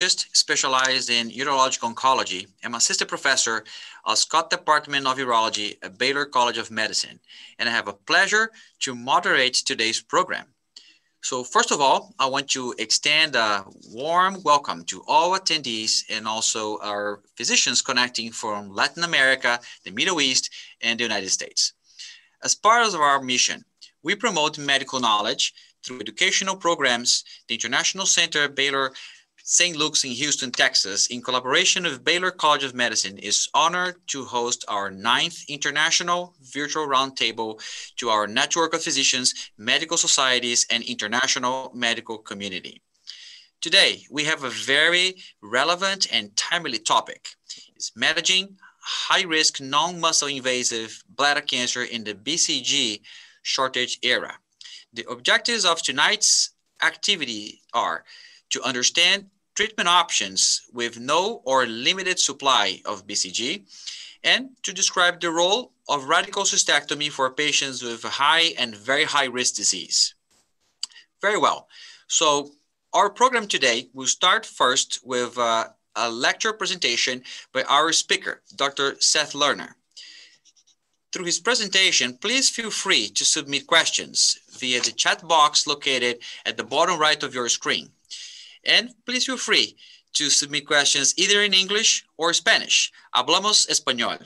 specialized in urological oncology. I'm assistant professor of Scott Department of Urology at Baylor College of Medicine, and I have a pleasure to moderate today's program. So first of all, I want to extend a warm welcome to all attendees and also our physicians connecting from Latin America, the Middle East, and the United States. As part of our mission, we promote medical knowledge through educational programs. The International Center Baylor St. Luke's in Houston, Texas, in collaboration with Baylor College of Medicine, is honored to host our ninth international virtual roundtable to our network of physicians, medical societies, and international medical community. Today, we have a very relevant and timely topic. It's managing high-risk non-muscle invasive bladder cancer in the BCG shortage era. The objectives of tonight's activity are to understand treatment options with no or limited supply of BCG, and to describe the role of radical cystectomy for patients with high and very high risk disease. Very well. So our program today will start first with uh, a lecture presentation by our speaker, Dr. Seth Lerner. Through his presentation, please feel free to submit questions via the chat box located at the bottom right of your screen. And please feel free to submit questions either in English or Spanish. Hablamos español.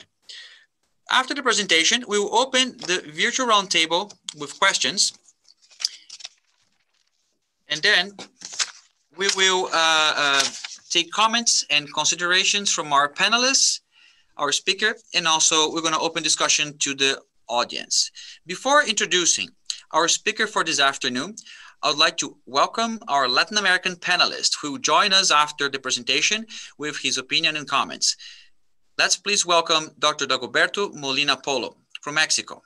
After the presentation, we will open the virtual roundtable with questions. And then we will uh, uh, take comments and considerations from our panelists, our speaker, and also we're going to open discussion to the audience. Before introducing our speaker for this afternoon, I would like to welcome our Latin American panelist who will join us after the presentation with his opinion and comments. Let's please welcome Dr. Dagoberto Molina Polo from Mexico.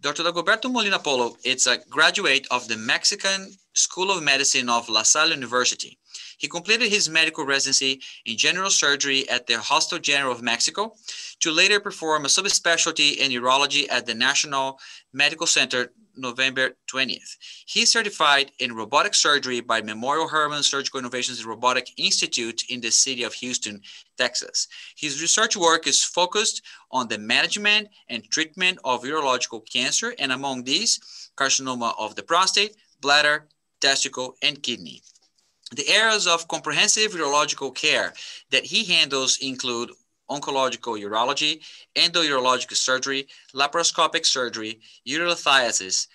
Dr. Dagoberto Molina Polo is a graduate of the Mexican School of Medicine of La Salle University. He completed his medical residency in general surgery at the Hospital General of Mexico to later perform a subspecialty in urology at the National Medical Center November 20th. He's certified in robotic surgery by Memorial Hermann Surgical Innovations and Robotic Institute in the city of Houston, Texas. His research work is focused on the management and treatment of urological cancer, and among these, carcinoma of the prostate, bladder, testicle, and kidney. The areas of comprehensive urological care that he handles include oncological urology, endourologic surgery, laparoscopic surgery, urolithiasis,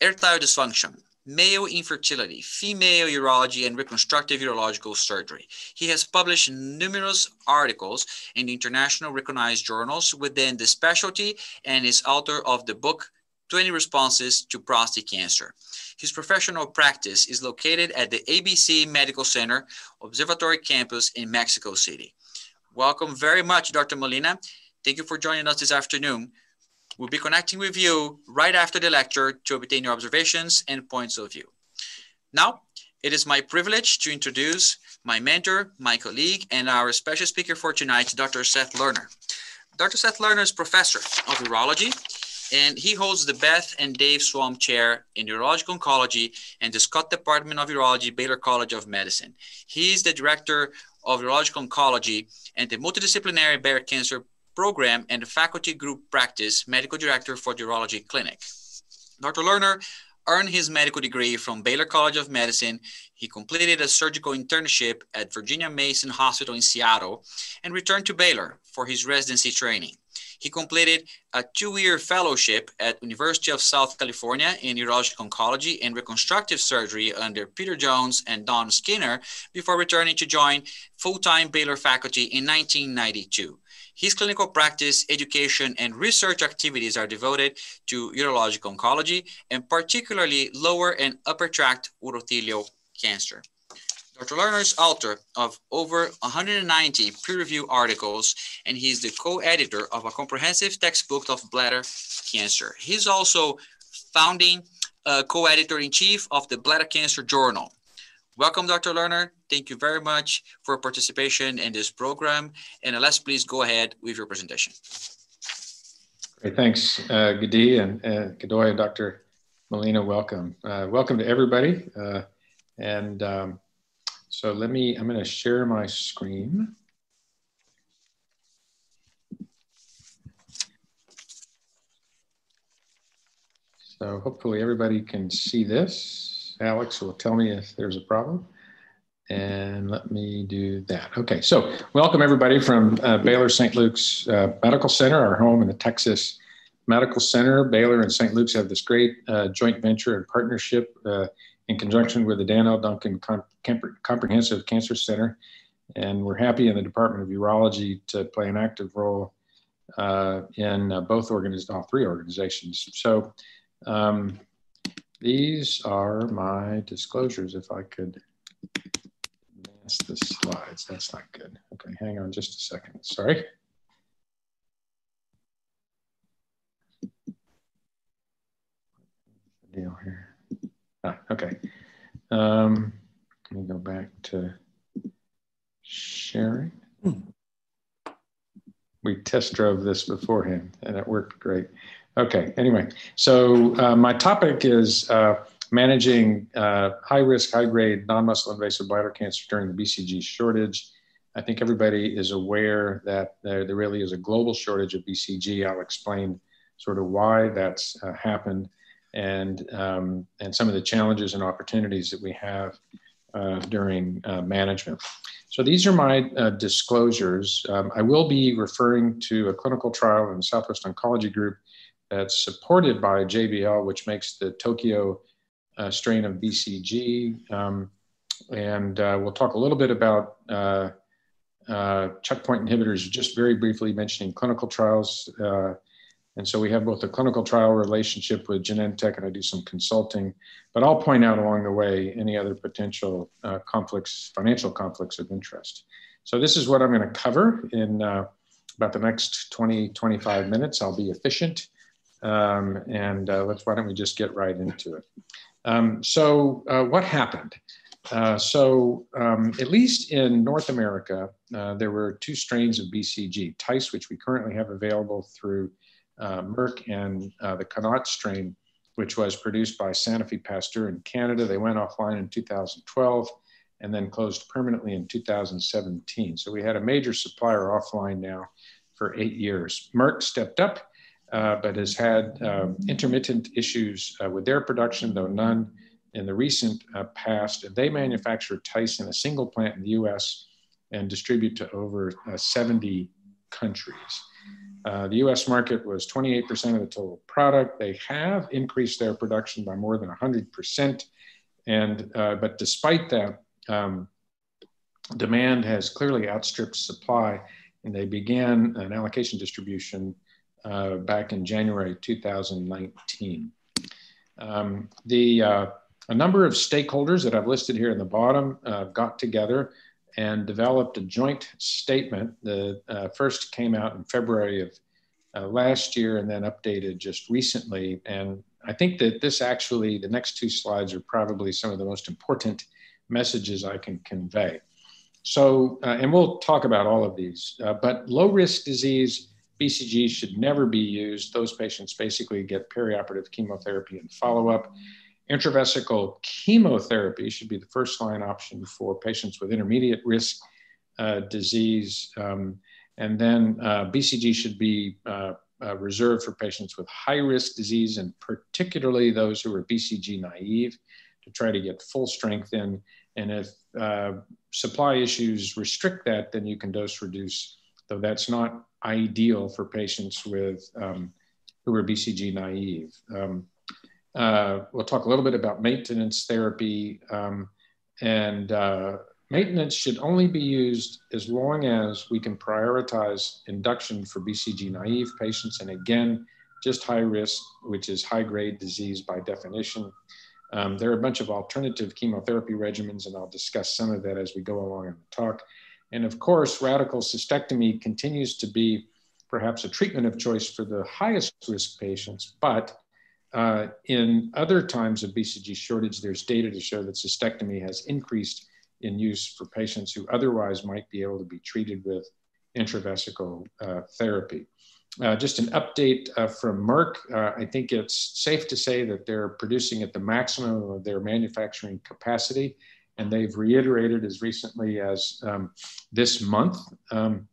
erectile dysfunction, male infertility, female urology, and reconstructive urological surgery. He has published numerous articles in international recognized journals within the specialty and is author of the book 20 Responses to Prostate Cancer. His professional practice is located at the ABC Medical Center Observatory Campus in Mexico City. Welcome very much, Dr. Molina. Thank you for joining us this afternoon. We'll be connecting with you right after the lecture to obtain your observations and points of view. Now, it is my privilege to introduce my mentor, my colleague, and our special speaker for tonight, Dr. Seth Lerner. Dr. Seth Lerner is professor of urology, and he holds the Beth and Dave Swalm Chair in Urological Oncology and the Scott Department of Urology, Baylor College of Medicine. He is the director of Urological Oncology and the Multidisciplinary Baylor Cancer Program and the Faculty Group Practice Medical Director for the Urology Clinic. Dr. Lerner earned his medical degree from Baylor College of Medicine. He completed a surgical internship at Virginia Mason Hospital in Seattle and returned to Baylor for his residency training. He completed a two-year fellowship at University of South California in urologic oncology and reconstructive surgery under Peter Jones and Don Skinner before returning to join full-time Baylor faculty in 1992. His clinical practice, education, and research activities are devoted to urologic oncology and particularly lower and upper tract urothelial cancer. Dr. Lerner's author of over 190 peer-reviewed articles, and he's the co-editor of a comprehensive textbook of bladder cancer. He's also founding uh, co-editor-in-chief of the Bladder Cancer Journal. Welcome, Dr. Lerner. Thank you very much for participation in this program. And let's please go ahead with your presentation. Great, thanks, uh, Gadi and uh, Godoy, Dr. Molina, welcome. Uh, welcome to everybody. Uh, and um, so let me, I'm going to share my screen. So hopefully everybody can see this. Alex will tell me if there's a problem. And let me do that. Okay, so welcome everybody from uh, Baylor St. Luke's uh, Medical Center, our home in the Texas Medical Center. Baylor and St. Luke's have this great uh, joint venture and partnership uh, in conjunction with the Dan L. Duncan Comprehensive Cancer Center. And we're happy in the Department of Urology to play an active role uh, in uh, both organizations, all three organizations. So um, these are my disclosures, if I could advance the slides. That's not good. Okay, hang on just a second. Sorry. Deal here. Ah, okay. Um, let me go back to sharing. We test drove this beforehand and it worked great. Okay, anyway, so uh, my topic is uh, managing uh, high risk, high grade non muscle invasive bladder cancer during the BCG shortage. I think everybody is aware that there, there, really is a global shortage of BCG. I'll explain sort of why that's uh, happened and, um, and some of the challenges and opportunities that we have uh, during uh, management. So these are my uh, disclosures. Um, I will be referring to a clinical trial in the Southwest Oncology Group that's supported by JBL, which makes the Tokyo uh, strain of BCG. Um, and uh, we'll talk a little bit about uh, checkpoint inhibitors, just very briefly mentioning clinical trials. Uh, and so we have both a clinical trial relationship with Genentech, and I do some consulting. But I'll point out along the way any other potential uh, conflicts, financial conflicts of interest. So this is what I'm going to cover in about the next 20, 25 minutes. I'll be efficient. Um, and let's, why don't we just get right into it. Um, so, uh, what happened? Uh, so, um, at least in North America, uh, there were two strains of BCG, TICE, which we currently have available through uh, Merck, and uh, the Connaught strain, which was produced by Sanofi Pasteur in Canada. They went offline in 2012 and then closed permanently in 2017. So, we had a major supplier offline now for eight years. Merck stepped up uh, but has had um, intermittent issues uh, with their production, though none in the recent uh, past. And they manufacture in a single plant in the US and distribute to over uh, 70 countries. Uh, the US market was 28% of the total product. They have increased their production by more than 100%. And, but despite that, um, demand has clearly outstripped supply, and they began an allocation distribution uh, back in January 2019. Um, the, uh, a number of stakeholders that I've listed here in the bottom uh, got together and developed a joint statement. The uh, first came out in February of uh, last year and then updated just recently. And I think that this actually, the next two slides are probably some of the most important messages I can convey. So, uh, and we'll talk about all of these, but low risk disease BCG should never be used. Those patients basically get perioperative chemotherapy and follow up. Intravesical chemotherapy should be the first line option for patients with intermediate risk uh, disease. Um, and then uh, BCG should be uh, uh, reserved for patients with high risk disease and particularly those who are BCG naive to try to get full strength in. And if uh, supply issues restrict that, then you can dose reduce, though that's not ideal for patients with um, who are BCG naive. Um, uh, we'll talk a little bit about maintenance therapy, um, and uh, maintenance should only be used as long as we can prioritize induction for BCG naive patients, and again, just high risk, which is high grade disease by definition. Um, there are a bunch of alternative chemotherapy regimens, and I'll discuss some of that as we go along in the talk. And of course, radical cystectomy continues to be perhaps a treatment of choice for the highest risk patients, but uh, in other times of BCG shortage, there's data to show that cystectomy has increased in use for patients who otherwise might be able to be treated with intravesical uh, therapy. Uh, just an update uh, from Merck. Uh, I think it's safe to say that they're producing at the maximum of their manufacturing capacity and they've reiterated as recently as um, this month, um,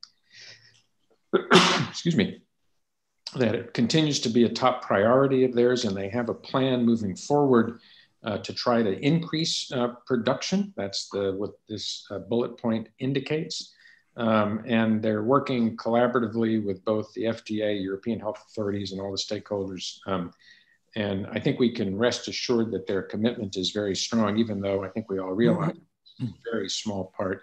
excuse me, that it continues to be a top priority of theirs, and they have a plan moving forward uh, to try to increase uh, production. That's the what this uh, bullet point indicates. Um, and they're working collaboratively with both the FDA, European health authorities, and all the stakeholders. Um, and I think we can rest assured that their commitment is very strong, even though I think we all realize mm-hmm. it's a very small part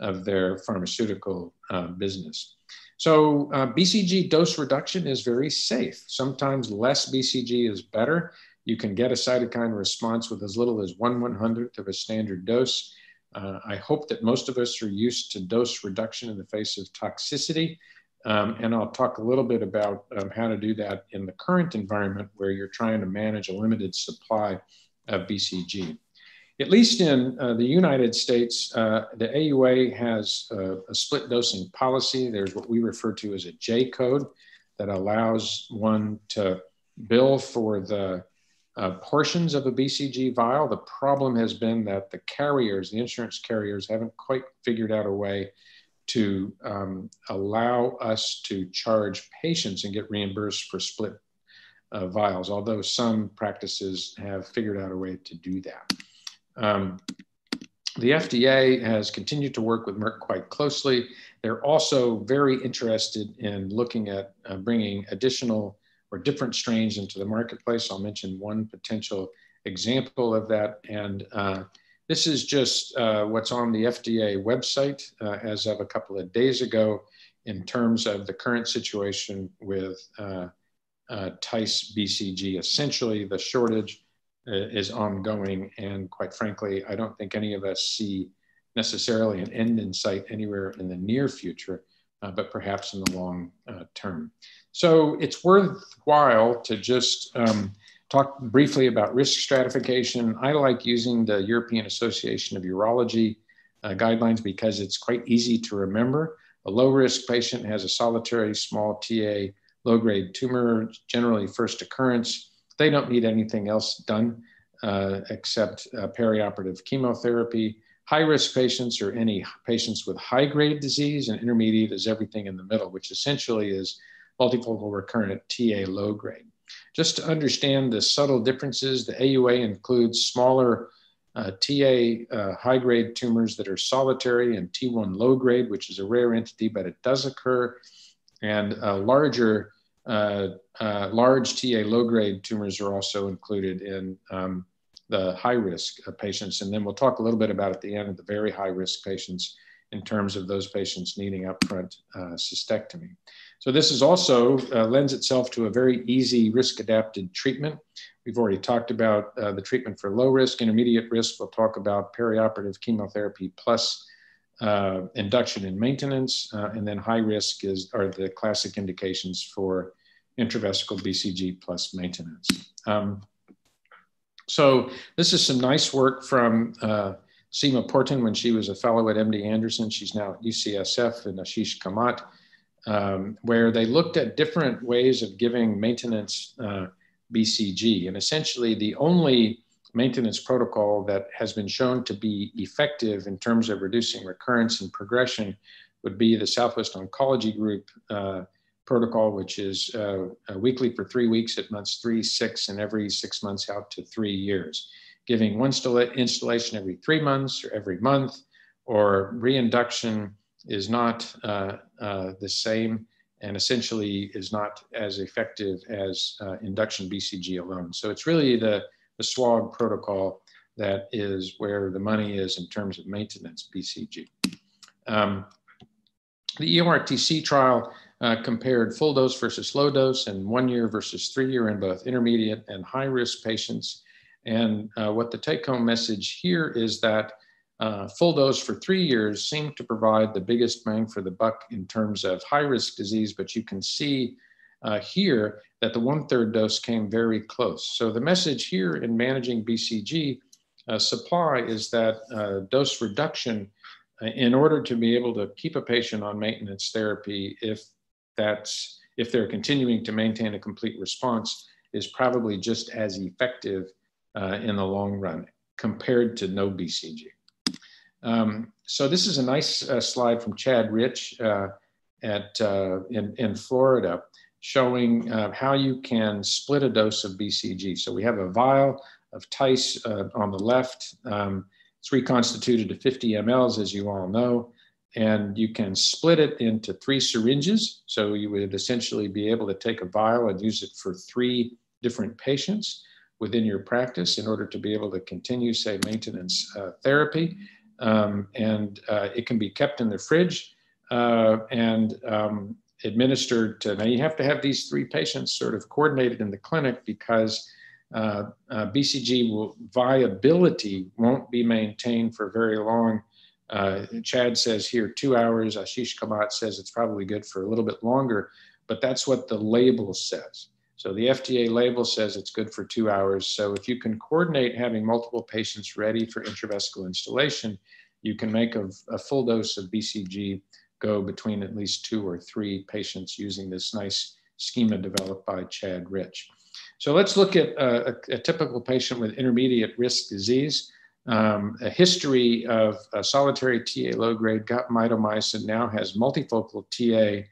of their pharmaceutical uh, business. So uh, BCG dose reduction is very safe. Sometimes less BCG is better. You can get a cytokine response with as little as one one hundredth of a standard dose. Uh, I hope that most of us are used to dose reduction in the face of toxicity. Um, and I'll talk a little bit about um, how to do that in the current environment where you're trying to manage a limited supply of BCG. At least in uh, the United States, uh, the AUA has a, a, split dosing policy. There's what we refer to as a J code that allows one to bill for the uh, portions of a BCG vial. The problem has been that the carriers, the insurance carriers, haven't quite figured out a way to um, allow us to charge patients and get reimbursed for split uh, vials, although some practices have figured out a way to do that. Um, the FDA has continued to work with Merck quite closely. They're also very interested in looking at uh, bringing additional or different strains into the marketplace. I'll mention one potential example of that. And uh, this is just uh, what's on the FDA website uh, as of a couple of days ago in terms of the current situation with uh, uh TICE BCG. Essentially, the shortage is ongoing. And quite frankly, I don't think any of us see necessarily an end in sight anywhere in the near future, uh, but perhaps in the long term. So it's worthwhile to just um, talk briefly about risk stratification. I like using the European Association of Urology uh, guidelines because it's quite easy to remember. A low risk patient has a solitary small TA low grade tumor, generally first occurrence. They don't need anything else done uh, except uh, perioperative chemotherapy. High risk patients or any patients with high grade disease, and intermediate is everything in the middle, which essentially is multifocal recurrent TA low grade. Just to understand the subtle differences, the AUA includes smaller uh, TA uh, high grade tumors that are solitary and T1 low grade, which is a rare entity, but it does occur, and uh, larger, uh, uh, large TA low grade tumors are also included in um, the high risk patients. And then we'll talk a little bit about at the end of the very high risk patients in terms of those patients needing upfront uh, cystectomy. So this is also uh, lends itself to a very easy risk adapted treatment. We've already talked about uh, the treatment for low risk, intermediate risk. We'll talk about perioperative chemotherapy plus uh, induction and maintenance, uh, and then high risk is are the classic indications for intravesical BCG plus maintenance. Um, so this is some nice work from uh, Seema Porten when she was a fellow at MD Anderson. She's now at UCSF and Ashish Kamat um, where they looked at different ways of giving maintenance uh, BCG. And essentially, the only maintenance protocol that has been shown to be effective in terms of reducing recurrence and progression would be the Southwest Oncology Group uh, protocol, which is uh, weekly for three weeks at months three, six, and every six months out to three years, giving one instillation every three months or every month, or reinduction is not uh, uh, the same and essentially is not as effective as uh, induction BCG alone. So it's really the, the SWOG protocol that is where the money is in terms of maintenance BCG. Um, the EORTC trial uh, compared full dose versus low dose and one year versus three year in both intermediate and high risk patients. And uh, what the take home message here is that uh, full dose for three years seemed to provide the biggest bang for the buck in terms of high risk disease, but you can see uh, here that the one third dose came very close. So the message here in managing BCG uh, supply is that uh, dose reduction, uh, in order to be able to keep a patient on maintenance therapy, if that's if they're continuing to maintain a complete response, is probably just as effective uh, in the long run compared to no BCG. Um, so this is a nice uh, slide from Chad Ritch uh, at, in, in Florida showing uh, how you can split a dose of BCG. So we have a vial of TICE uh, on the left. Um, it's reconstituted to 50 mLs, as you all know, and you can split it into three syringes. So you would essentially be able to take a vial and use it for three different patients within your practice in order to be able to continue, say, maintenance uh, therapy. Um, and uh, it can be kept in the fridge uh, and um, administered to, now you have to have these three patients sort of coordinated in the clinic because uh, uh, BCG will, viability won't be maintained for very long. Uh, Chad says here two hours. Ashish Kamat says it's probably good for a little bit longer, but that's what the label says. So the FDA label says it's good for two hours. So if you can coordinate having multiple patients ready for intravesical instillation, you can make a, a full dose of BCG go between at least two or three patients using this nice schema developed by Chad Ritch. So let's look at a, a typical patient with intermediate risk disease. Um, a history of a solitary TA low-grade gut mitomycin now has multifocal TA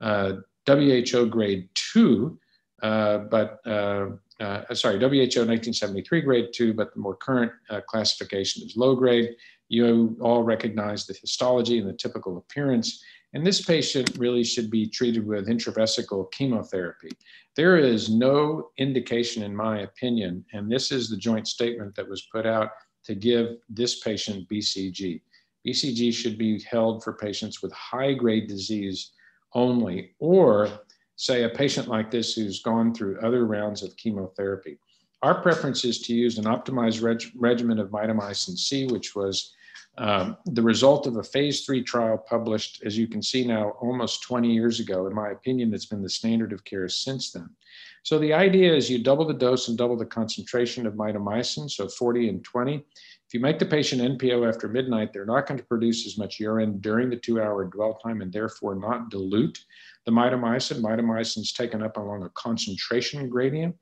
uh, WHO grade 2, uh, but uh, uh sorry, WHO 1973 grade 2, but the more current uh, classification is low grade. You all recognize the histology and the typical appearance. And this patient really should be treated with intravesical chemotherapy. There is no indication, in my opinion, and this is the joint statement that was put out to give this patient BCG. BCG should be held for patients with high grade disease only, or say a patient like this who's gone through other rounds of chemotherapy. Our preference is to use an optimized reg regimen of mitomycin C, which was um, the result of a phase three trial published, as you can see now, almost 20 years ago. In my opinion, it's been the standard of care since then. So the idea is you double the dose and double the concentration of mitomycin, so 40 and 20. If you make the patient NPO after midnight, they're not going to produce as much urine during the two hour dwell time and therefore not dilute the mitomycin. Mitomycin is taken up along a concentration gradient.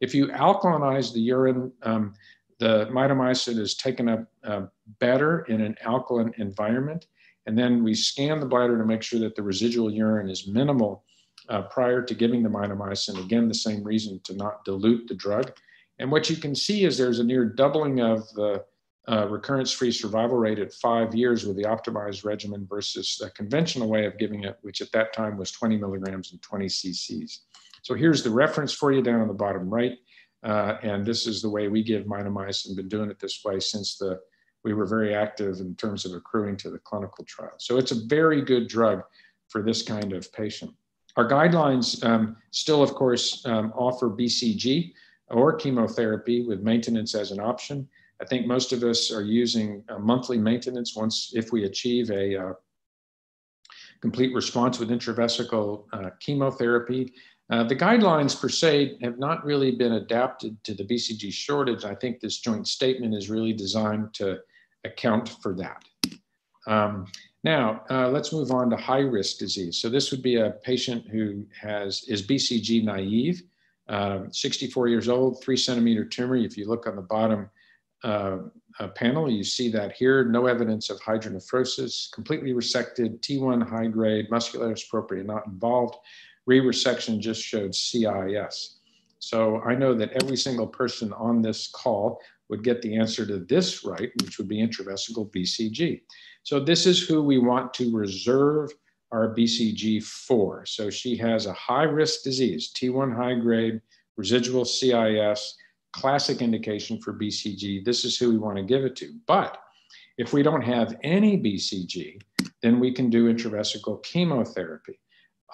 If you alkalinize the urine, um, the mitomycin is taken up uh, better in an alkaline environment. And then we scan the bladder to make sure that the residual urine is minimal uh, prior to giving the mitomycin. Again, the same reason to not dilute the drug. And what you can see is there's a near doubling of the uh, recurrence-free survival rate at five years with the optimized regimen versus the conventional way of giving it, which at that time was 20 milligrams and 20 cc's. So here's the reference for you down on the bottom right. Uh, and this is the way we give mitomycin, been doing it this way since the we were very active in terms of accruing to the clinical trial. So it's a very good drug for this kind of patient. Our guidelines um, still, of course, um, offer BCG or chemotherapy with maintenance as an option. I think most of us are using monthly maintenance once if we achieve a uh, complete response with intravesical uh, chemotherapy. Uh, the guidelines per se have not really been adapted to the BCG shortage. I think this joint statement is really designed to account for that. Um, now, uh, let's move on to high risk disease. So this would be a patient who has is BCG naive, uh, 64 years old, three centimeter tumor. If you look on the bottom uh, uh panel, you see that here, no evidence of hydronephrosis, completely resected, T1 high grade, muscularis propria not involved re-resection just showed CIS. So I know that every single person on this call would get the answer to this right, which would be intravesical BCG. So this is who we want to reserve our BCG for. So she has a high risk disease, T1 high grade, residual CIS, classic indication for BCG. This is who we want to give it to. But if we don't have any BCG, then we can do intravesical chemotherapy.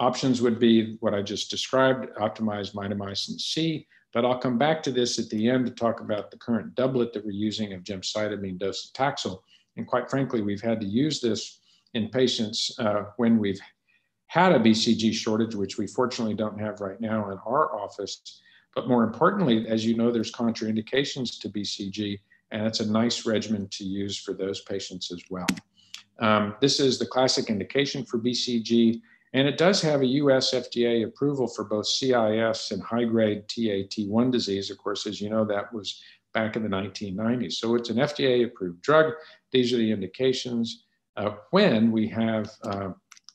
Options would be what I just described, optimized mitomycin C, but I'll come back to this at the end to talk about the current doublet that we're using of gemcitabine docetaxel. And quite frankly, we've had to use this in patients uh, when we've had a BCG shortage, which we fortunately don't have right now in our office. But more importantly, as you know, there's contraindications to BCG, and it's a nice regimen to use for those patients as well. Um, this is the classic indication for BCG. And it does have a US FDA approval for both CIS and high grade TAT1 disease. Of course, as you know, that was back in the 1990s. So it's an FDA approved drug. These are the indications uh, when we have uh,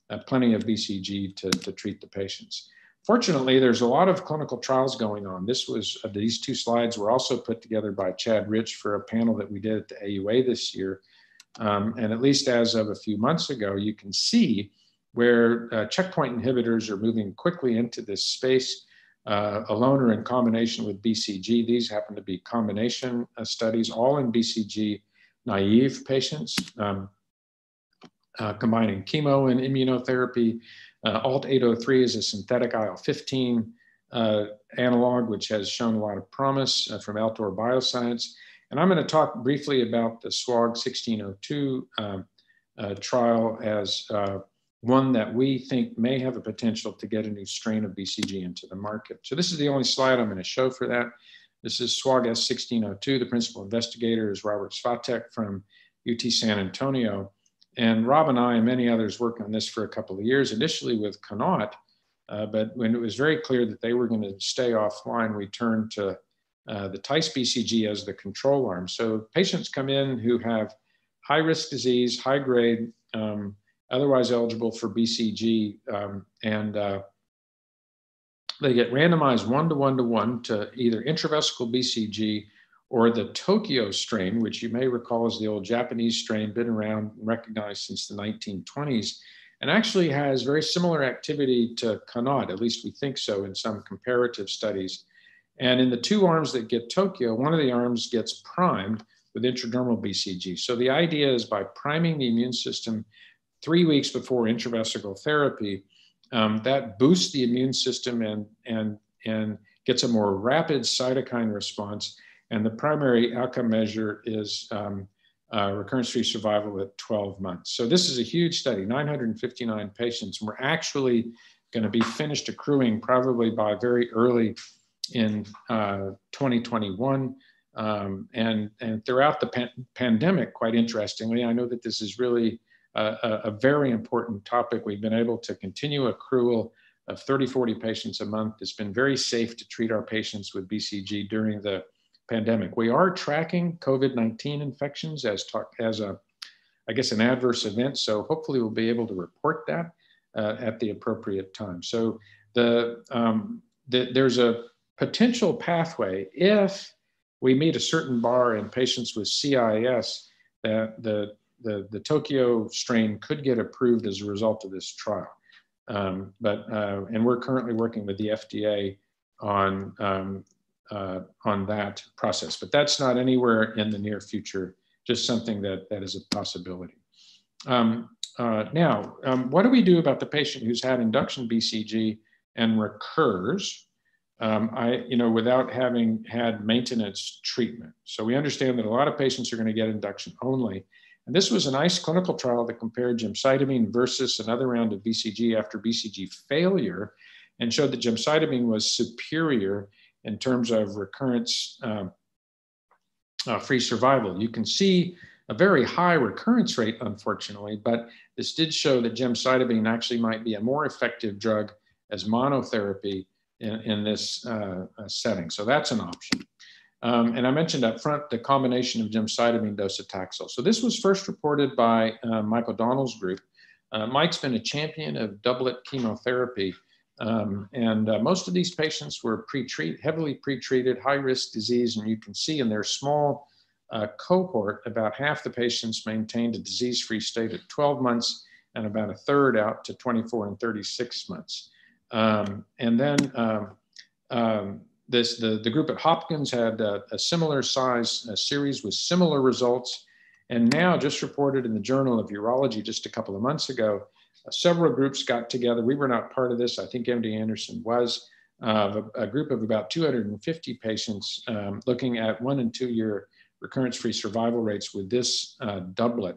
uh, plenty of BCG to, to treat the patients. Fortunately, there's a lot of clinical trials going on. This was uh, these two slides were also put together by Chad Ritch for a panel that we did at the AUA this year. Um, and at least as of a few months ago, you can see where uh, checkpoint inhibitors are moving quickly into this space, uh, alone or in combination with BCG. These happen to be combination uh, studies, all in BCG naive patients, um, uh, combining chemo and immunotherapy. Uh, ALT-803 is a synthetic IL-15 uh, analog, which has shown a lot of promise from Altor Bioscience. And I'm going to talk briefly about the SWOG 1602 um, trial as one that we think may have a potential to get a new strain of BCG into the market. So this is the only slide I'm going to show for that. This is SWOG S1602. The principal investigator is Robert Svatek from UT San Antonio. And Rob and I and many others worked on this for a couple of years, initially with Connaught, uh, but when it was very clear that they were going to stay offline, we turned to uh, the TICE BCG as the control arm. So patients come in who have high risk disease, high grade, um, otherwise eligible for BCG, um, and uh, they get randomized one to one to one to either intravesical BCG or the Tokyo strain, which you may recall is the old Japanese strain, been around and recognized since the 1920s, and actually has very similar activity to Connaught, at least we think so in some comparative studies. And in the two arms that get Tokyo, one of the arms gets primed with intradermal BCG. So the idea is by priming the immune system three weeks before intravesical therapy, um, that boosts the immune system and, and, and gets a more rapid cytokine response. And the primary outcome measure is um, uh, recurrence-free survival at 12 months. So this is a huge study, 959 patients. And we're actually going to be finished accruing probably by very early in uh, 2021. Um, and, and throughout the pan pandemic, quite interestingly, I know that this is really a, a, very important topic. We've been able to continue accrual of 30, 40 patients a month. It's been very safe to treat our patients with BCG during the pandemic. We are tracking COVID-19 infections as, talk, as a, I guess, an adverse event. So hopefully we'll be able to report that uh, at the appropriate time. So the, um, the, there's a potential pathway if we meet a certain bar in patients with CIS that the the, the Tokyo strain could get approved as a result of this trial. Um, but, uh, and we're currently working with the FDA on, um, uh, on that process, but that's not anywhere in the near future, just something that, that is a possibility. Um, uh, now, um, what do we do about the patient who's had induction BCG and recurs? Um, I, you know, without having had maintenance treatment. So we understand that a lot of patients are going to get induction only, and this was a nice clinical trial that compared gemcitabine versus another round of BCG after BCG failure and showed that gemcitabine was superior in terms of recurrence um, uh, free survival. You can see a very high recurrence rate, unfortunately, but this did show that gemcitabine actually might be a more effective drug as monotherapy in, in this uh, uh setting. So that's an option. Um, and I mentioned up front the combination of gemcitabine docetaxel. So this was first reported by uh, Mike O'Donnell's group. Uh, Mike's been a champion of doublet chemotherapy. Um, and uh, most of these patients were pre-treated, heavily pre-treated, high-risk disease. And you can see in their small uh, cohort, about half the patients maintained a disease-free state at 12 months and about a third out to 24 and 36 months. Um, and then um, um this, the, the group at Hopkins had a, a similar size a series with similar results. And now, just reported in the Journal of Urology just a couple of months ago, uh, several groups got together. We were not part of this. I think MD Anderson was. Uh, a, a, group of about 250 patients um, looking at one and two year recurrence free survival rates with this uh, doublet.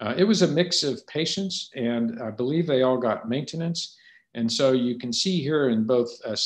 Uh, it was a mix of patients, and I believe they all got maintenance. And so you can see here in both uh,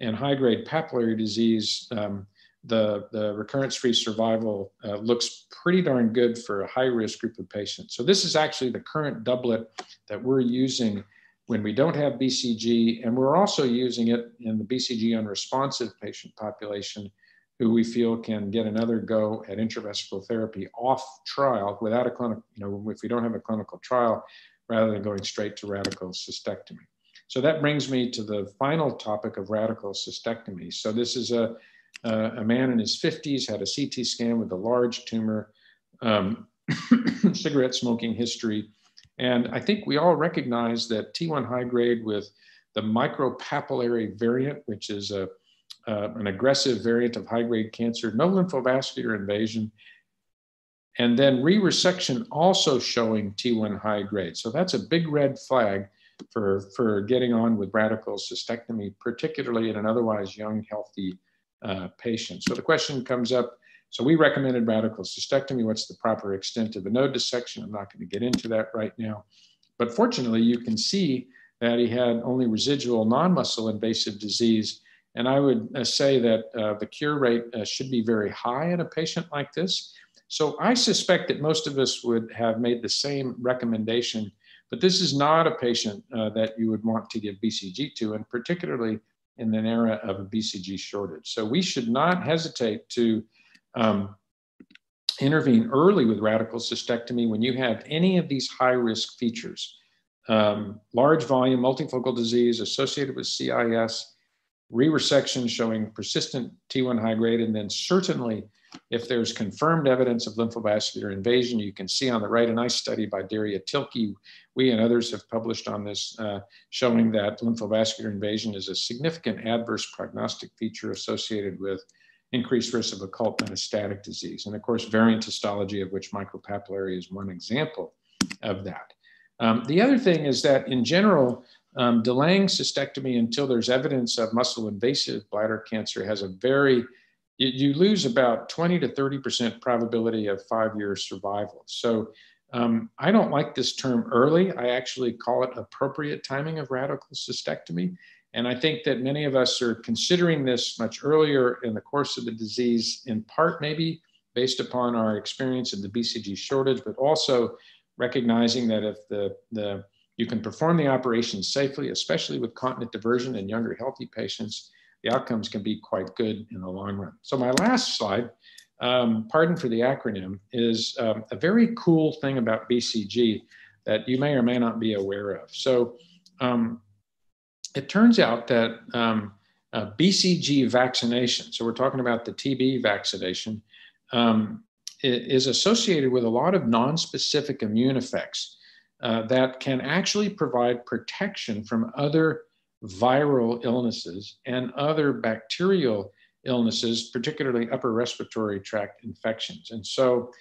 CIS and high-grade papillary disease, um, the, the recurrence-free survival uh, looks pretty darn good for a high-risk group of patients. So this is actually the current doublet that we're using when we don't have BCG, and we're also using it in the BCG unresponsive patient population who we feel can get another go at intravesical therapy off trial without a clinical, you know, if we don't have a clinical trial, rather than going straight to radical cystectomy. So that brings me to the final topic of radical cystectomy. So this is a, a man in his 50s, had a CT scan with a large tumor, um, cigarette smoking history. And I think we all recognize that T1 high grade with the micropapillary variant, which is a uh, an aggressive variant of high grade cancer, no lymphovascular invasion, and then re-resection also showing T1 high grade. So that's a big red flag for, for getting on with radical cystectomy, particularly in an otherwise young, healthy uh, patient. So the question comes up, so we recommended radical cystectomy. What's the proper extent of the node dissection? I'm not going to get into that right now. But fortunately, you can see that he had only residual non-muscle invasive disease and I would uh, say that uh, the cure rate uh, should be very high in a patient like this. So I suspect that most of us would have made the same recommendation, but this is not a patient uh, that you would want to give BCG to, and particularly in an era of a BCG shortage. So we should not hesitate to um, intervene early with radical cystectomy when you have any of these high risk features. Um, large volume multifocal disease associated with CIS, re-resection showing persistent T1 high grade, and then certainly if there's confirmed evidence of lymphovascular invasion, you can see on the right a nice study by Derya Tilki. We and others have published on this, uh, showing that lymphovascular invasion is a significant adverse prognostic feature associated with increased risk of occult metastatic disease. And of course, variant histology, of which micropapillary is one example of that. Um, the other thing is that in general, um, delaying cystectomy until there's evidence of muscle invasive bladder cancer has a very, you, you lose about 20 to 30% probability of five year survival. So um, I don't like this term early. I actually call it appropriate timing of radical cystectomy. And I think that many of us are considering this much earlier in the course of the disease, in part maybe based upon our experience in the BCG shortage, but also recognizing that if the, the you can perform the operation safely, especially with continent diversion in younger healthy patients. The outcomes can be quite good in the long run. So my last slide, um, pardon for the acronym, is um, a very cool thing about BCG that you may or may not be aware of. So um, it turns out that um, BCG vaccination, so we're talking about the TB vaccination, um, is associated with a lot of non-specific immune effects uh, that can actually provide protection from other viral illnesses and other bacterial illnesses, particularly upper respiratory tract infections. And so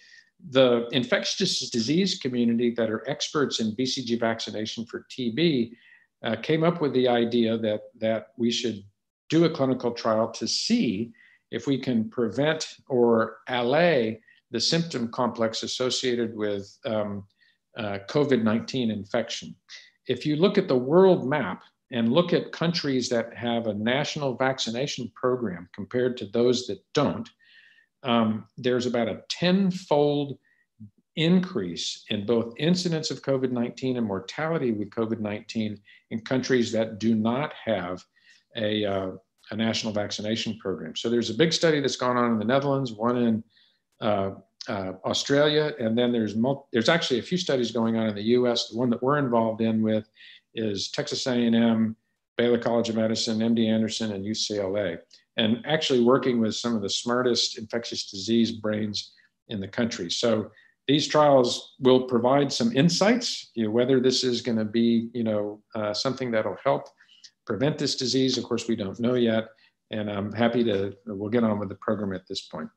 the infectious disease community that are experts in BCG vaccination for TB uh, came up with the idea that, that we should do a clinical trial to see if we can prevent or allay the symptom complex associated with um, uh, COVID 19 infection. If you look at the world map and look at countries that have a national vaccination program compared to those that don't, um, there's about a tenfold increase in both incidence of COVID 19 and mortality with COVID 19 in countries that do not have a, uh, a national vaccination program. So there's a big study that's gone on in the Netherlands, one in uh, uh, Australia, and then there's there's actually a few studies going on in the U.S. The one that we're involved in with is Texas A&M, Baylor College of Medicine, MD Anderson, and UCLA, and actually working with some of the smartest infectious disease brains in the country. So these trials will provide some insights, you know, whether this is going to be, you know, uh, something that'll help prevent this disease. Of course, we don't know yet, and I'm happy to. We'll get on with the program at this point.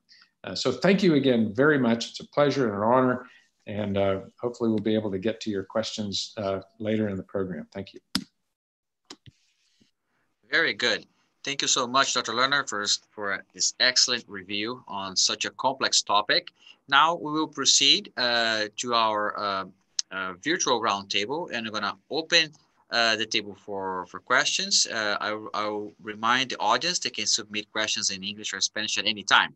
Uh, so thank you again very much. It's a pleasure and an honor. And uh, hopefully we'll be able to get to your questions uh, later in the program. Thank you. Very good. Thank you so much, Dr. Lerner, for, for this excellent review on such a complex topic. Now we will proceed uh, to our uh, uh, virtual roundtable and I'm gonna open uh, the table for, for questions. I, I'll remind the audience they can submit questions in English or Spanish at any time.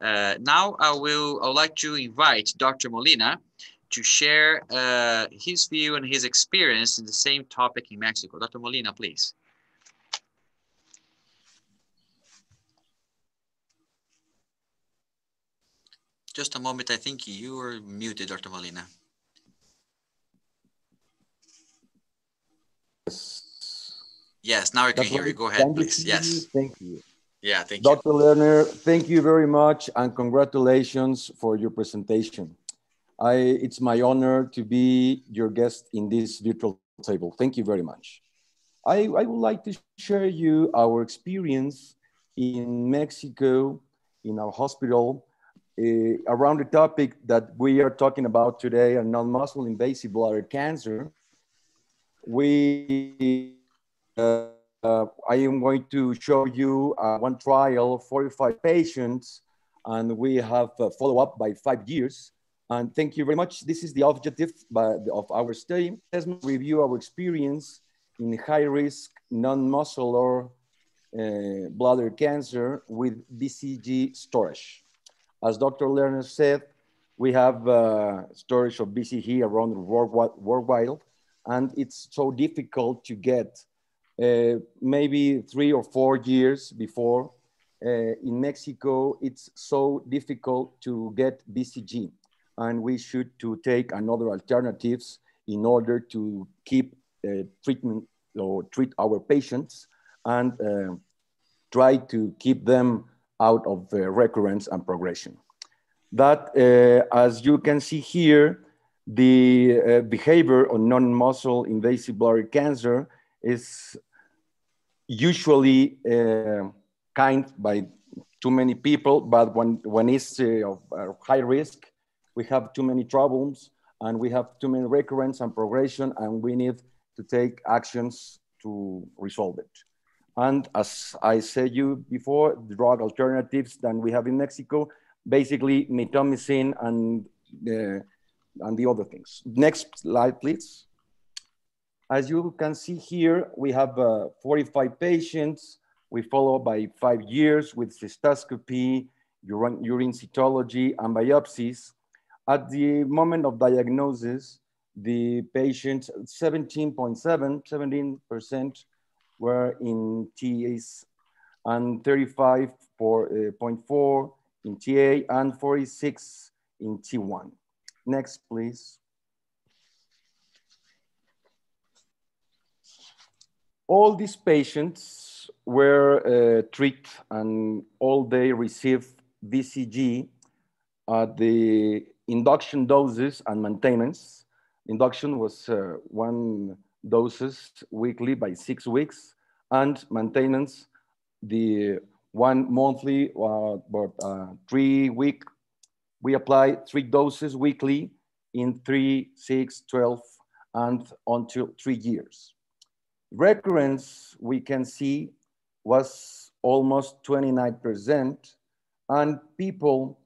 Uh, now I will I would like to invite Dr. Molina to share uh, his view and his experience in the same topic in Mexico. Dr. Molina, please. Just a moment. I think you are muted, Dr. Molina. Yes, now I can hear you. Go ahead, please. Yes. Thank you. Yeah, thank Dr. you. Dr. Lerner, thank you very much and congratulations for your presentation. I, it's my honor to be your guest in this virtual table. Thank you very much. I, I would like to share you our experience in Mexico, in our hospital, uh, around the topic that we are talking about today, a non-muscle invasive bladder cancer. We uh, uh, I am going to show you uh, one trial, 45 patients, and we have a follow up by five years. And thank you very much. This is the objective by, of our study. Let's review our experience in high risk non-muscular uh, bladder cancer with BCG storage. As Dr. Lerner said, we have uh, storage of BCG around worldwide, worldwide, and it's so difficult to get uh, maybe three or four years before. Uh, in Mexico, it's so difficult to get BCG and we should to take another alternatives in order to keep uh, treatment or treat our patients and uh, try to keep them out of uh, recurrence and progression. That, uh, as you can see here, the behavior of non-muscle invasive bladder cancer is usually uh, kind by too many people, but when, when it's uh, of uh, high risk, we have too many problems and we have too many recurrence and progression and we need to take actions to resolve it. And as I said you before, drug alternatives that we have in Mexico, basically mitomycin and, uh, and the other things. Next slide, please. As you can see here, we have uh, 45 patients. We follow by five years with cystoscopy, urine, urine cytology, and biopsies. At the moment of diagnosis, the patients, 17.7, 17% were in TAs and 35.4 uh, in TA and 46 in T1. Next, please. All these patients were uh, treated and all they received BCG at the induction doses and maintenance. Induction was uh, one doses weekly by six weeks and maintenance the one monthly uh, but uh, three week. We apply three doses weekly in three, six, 12, and until three years recurrence we can see was almost 29% and people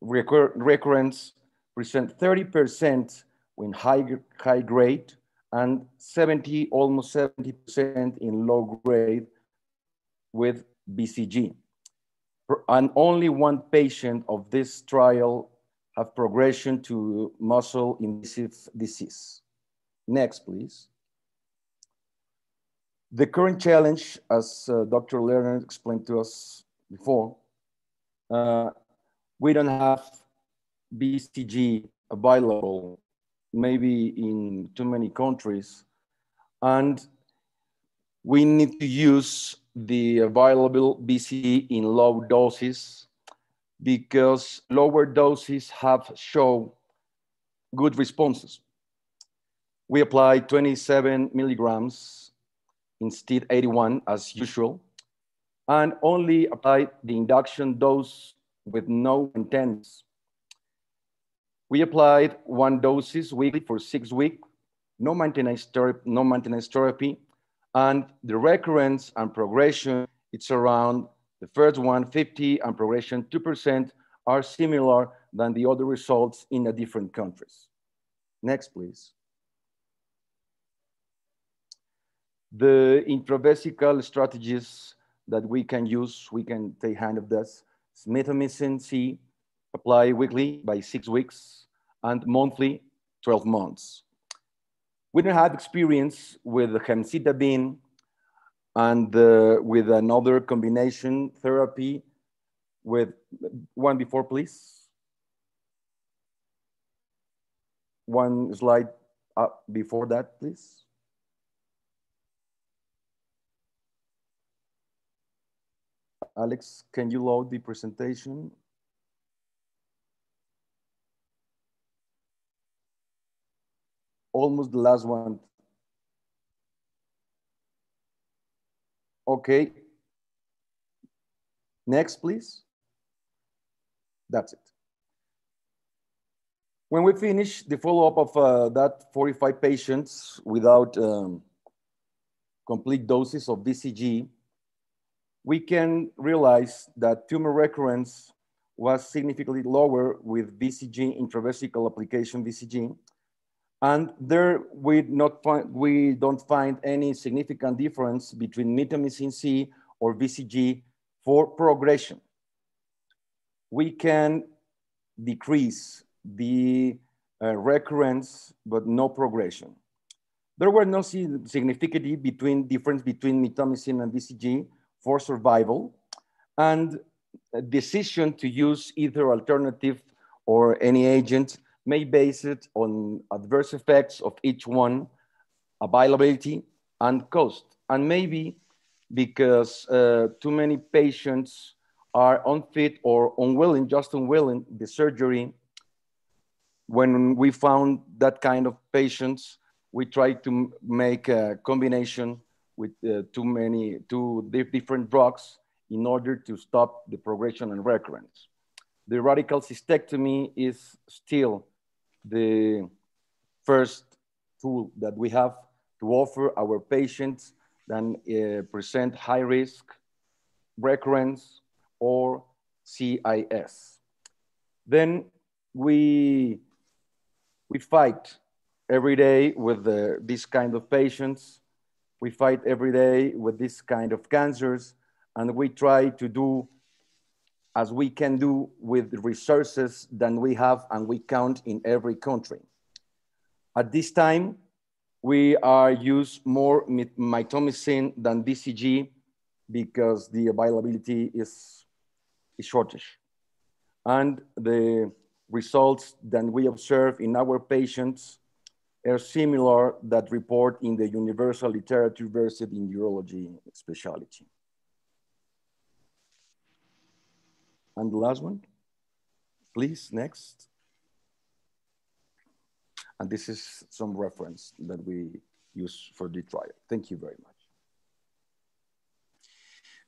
recur recurrence present 30% in high, high grade and 70, almost 70% in low grade with BCG. And only one patient of this trial have progression to muscle invasive disease. Next, please. The current challenge, as uh, Dr. Lerner explained to us before, uh, we don't have BCG available, maybe in too many countries, and we need to use the available BCG in low doses because lower doses have shown good responses. We apply 27 milligrams instead 81 as usual, and only apply the induction dose with no maintenance. We applied one doses weekly for six weeks, no maintenance, therapy, no maintenance therapy, and the recurrence and progression, it's around the first one, 50, and progression 2% are similar than the other results in the different countries. Next, please. The intravesical strategies that we can use, we can take hand of this. Mitomycin C, apply weekly by six weeks and monthly, 12 months. We don't have experience with gemcitabine and uh, with another combination therapy with one before, please. one slide up before that, please. Alex, can you load the presentation? Almost the last one. Okay. Next, please. That's it. When we finish the follow-up of uh, that 45 patients without um, complete doses of BCG, we can realize that tumor recurrence was significantly lower with BCG, intravesical application BCG. And there we, not find, we don't find any significant difference between mitomycin C or BCG for progression. We can decrease the uh, recurrence, but no progression. There were no significant between difference between mitomycin and BCG for survival and a decision to use either alternative or any agent may base it on adverse effects of each one, availability and cost. And maybe because uh, too many patients are unfit or unwilling, just unwilling, the surgery. When we found that kind of patients, we tried to make a combination with uh, too many, two different drugs in order to stop the progression and recurrence. The radical cystectomy is still the first tool that we have to offer our patients that uh, present high risk, recurrence, or CIS. Then we, we fight every day with the, this kind of patients we fight every day with this kind of cancers, and we try to do as we can do with the resources that we have and we count in every country. At this time, we are use more mitomycin than BCG because the availability is, is shortage. And the results that we observe in our patients are similar that report in the universal literature versed in urology specialty. And the last one, please, next. And this is some reference that we use for the trial. Thank you very much.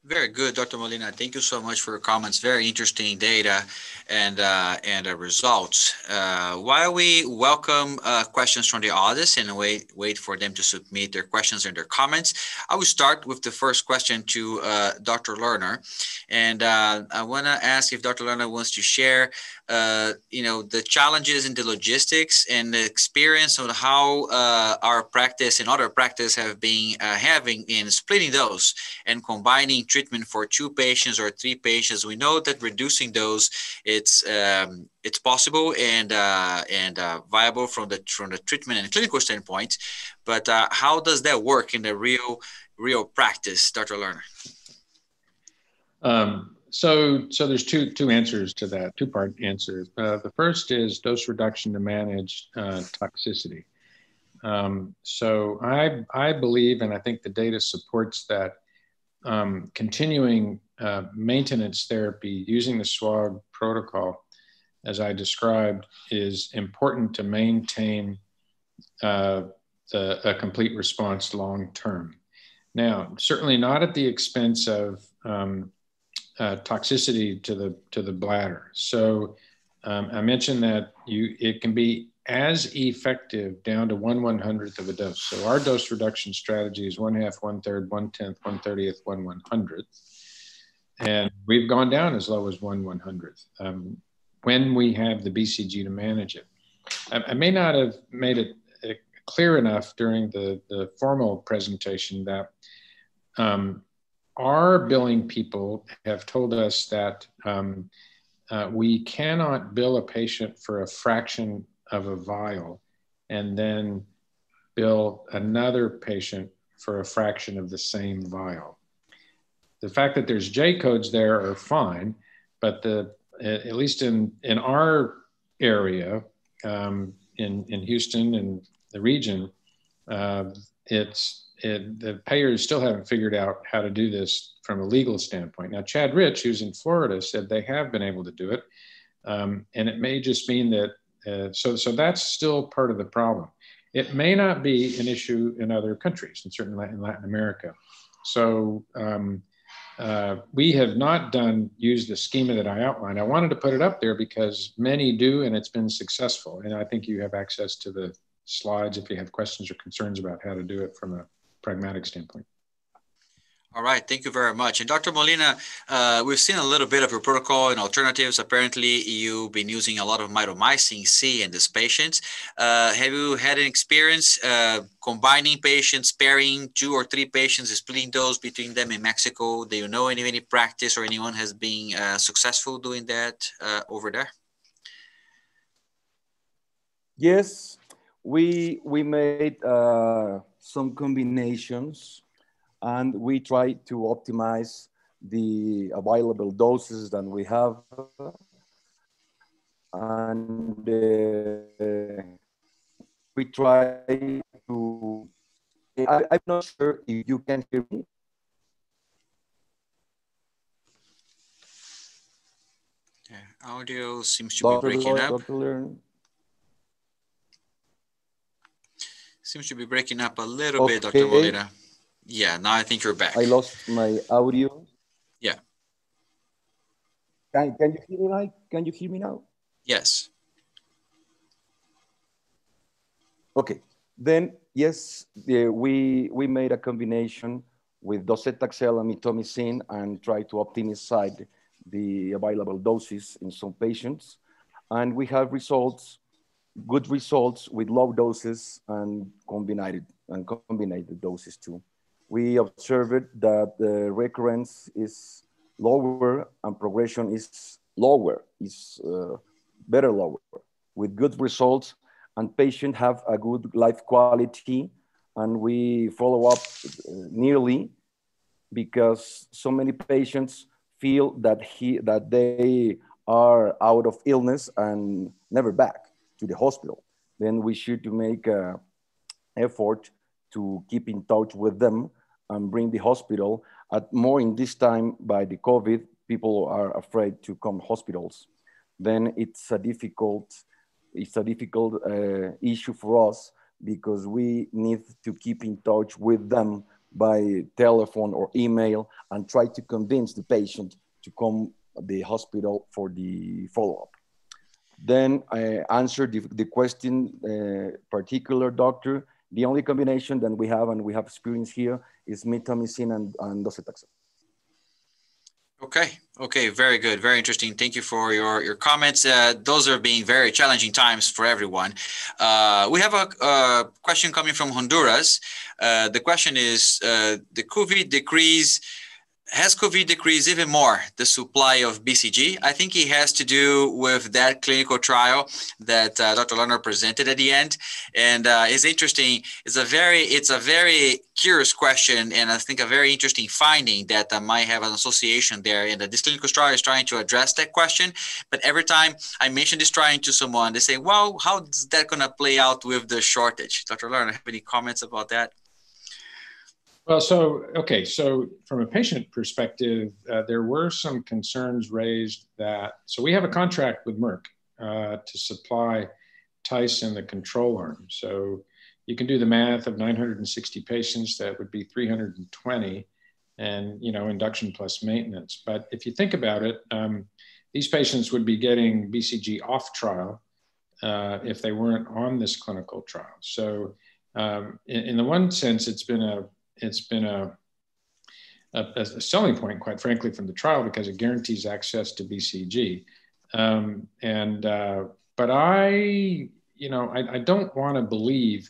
Very good, Dr. Molina. Thank you so much for your comments. Very interesting data and uh, and uh, results. Uh, while we welcome uh, questions from the audience and wait wait for them to submit their questions and their comments, I will start with the first question to uh, Dr. Lerner, and uh, I want to ask if Dr. Lerner wants to share you know, the challenges in the logistics and the experience on how our practice and other practice have been having in splitting those and combining treatment for two patients or three patients. We know that reducing those, it's um, it's possible and uh, and uh, viable from the from the treatment and clinical standpoint. But uh, how does that work in the real real practice, Dr. Lerner? Um, so, so there's two two answers to that, two part answer. Uh, the first is dose reduction to manage uh, toxicity. Um, so I I believe, and I think the data supports that um, continuing uh, maintenance therapy using the SWOG protocol, as I described, is important to maintain uh, the, a complete response long term. Now, certainly not at the expense of um, uh, toxicity to the to the bladder. So um, I mentioned that you it can be as effective down to one one hundredth of a dose. So our dose reduction strategy is one half, one third, one tenth, one thirtieth, one one hundredth, and we've gone down as low as one one hundredth um, when we have the BCG to manage it. I, I may not have made it clear enough during the the formal presentation that. Um, our billing people have told us that um, uh, we cannot bill a patient for a fraction of a vial and then bill another patient for a fraction of the same vial. The fact that there's J codes there are fine, but the at least in in our area, um, in, in Houston and the region, uh, it's it, the payers still haven't figured out how to do this from a legal standpoint. Now, Chad Ritch, who's in Florida, said they have been able to do it, um, and it may just mean that. Uh, so, so that's still part of the problem. It may not be an issue in other countries, and certainly in Latin America. So um, uh, we have not done use the schema that I outlined. I wanted to put it up there because many do, and it's been successful. And I think you have access to the slides if you have questions or concerns about how to do it from a pragmatic standpoint. All right, thank you very much. And Dr. Molina, uh, we've seen a little bit of your protocol and alternatives. Apparently, you've been using a lot of mitomycin C in these patients. Uh, have you had an experience uh, combining patients, pairing two or three patients, splitting those between them in Mexico? Do you know any any practice or anyone has been uh, successful doing that uh, over there? Yes, we we made uh, some combinations and we try to optimize the available doses that we have. And uh, we try to, I, am not sure if you can hear me. Yeah, audio seems to Dr. be breaking Lloyd, up. Dr. Seems to be breaking up a little okay. bit, Dr. Molina. Yeah, now I think you're back. I lost my audio. Yeah. Can, can you hear me now? Can you hear me now? Yes. Okay. Then, yes, the, we, we made a combination with docetaxel and mitomycin and try to optimize the available doses in some patients. And we have results, good results with low doses and combined, and combined doses too we observed that the recurrence is lower and progression is lower, is uh, better lower, with good results. And patients have a good life quality and we follow up uh, nearly because so many patients feel that he that they are out of illness and never back to the hospital. Then we should make an effort to keep in touch with them and bring the hospital. At more in this time by the COVID, people are afraid to come hospitals. Then it's a difficult, it's a difficult uh, issue for us because we need to keep in touch with them by telephone or email and try to convince the patient to come the hospital for the follow-up. Then I answered the, the question, uh, particular doctor, the only combination that we have and we have experience here is mitomycin and, and docetaxel. Okay. Okay. Very good. Very interesting. Thank you for your your comments. Uh, those are being very challenging times for everyone. Uh, we have a, a, question coming from Honduras. Uh, the question is: uh, the COVID decrease has COVID decreased even more the supply of BCG? I think it has to do with that clinical trial that uh, Dr. Lerner presented at the end, and uh, it's interesting. It's a very, it's a very curious question, and I think a very interesting finding that uh, might have an association there. And this clinical trial is trying to address that question. But every time I mention this trial to someone, they say, "Well, how is that going to play out with the shortage?" Dr. Lerner, have any comments about that? Well, so, okay, so from a patient perspective, uh, there were some concerns raised that, so we have a contract with Merck uh, to supply TICE in the control arm. So you can do the math of 960 patients, that would be 320 and, you know, induction plus maintenance. But if you think about it, um, these patients would be getting BCG off trial uh, if they weren't on this clinical trial. So um, in, in the one sense, it's been a it's been a, a, a, selling point, quite frankly, from the trial because it guarantees access to BCG. Um, and uh, but I, you know, I, I don't want to believe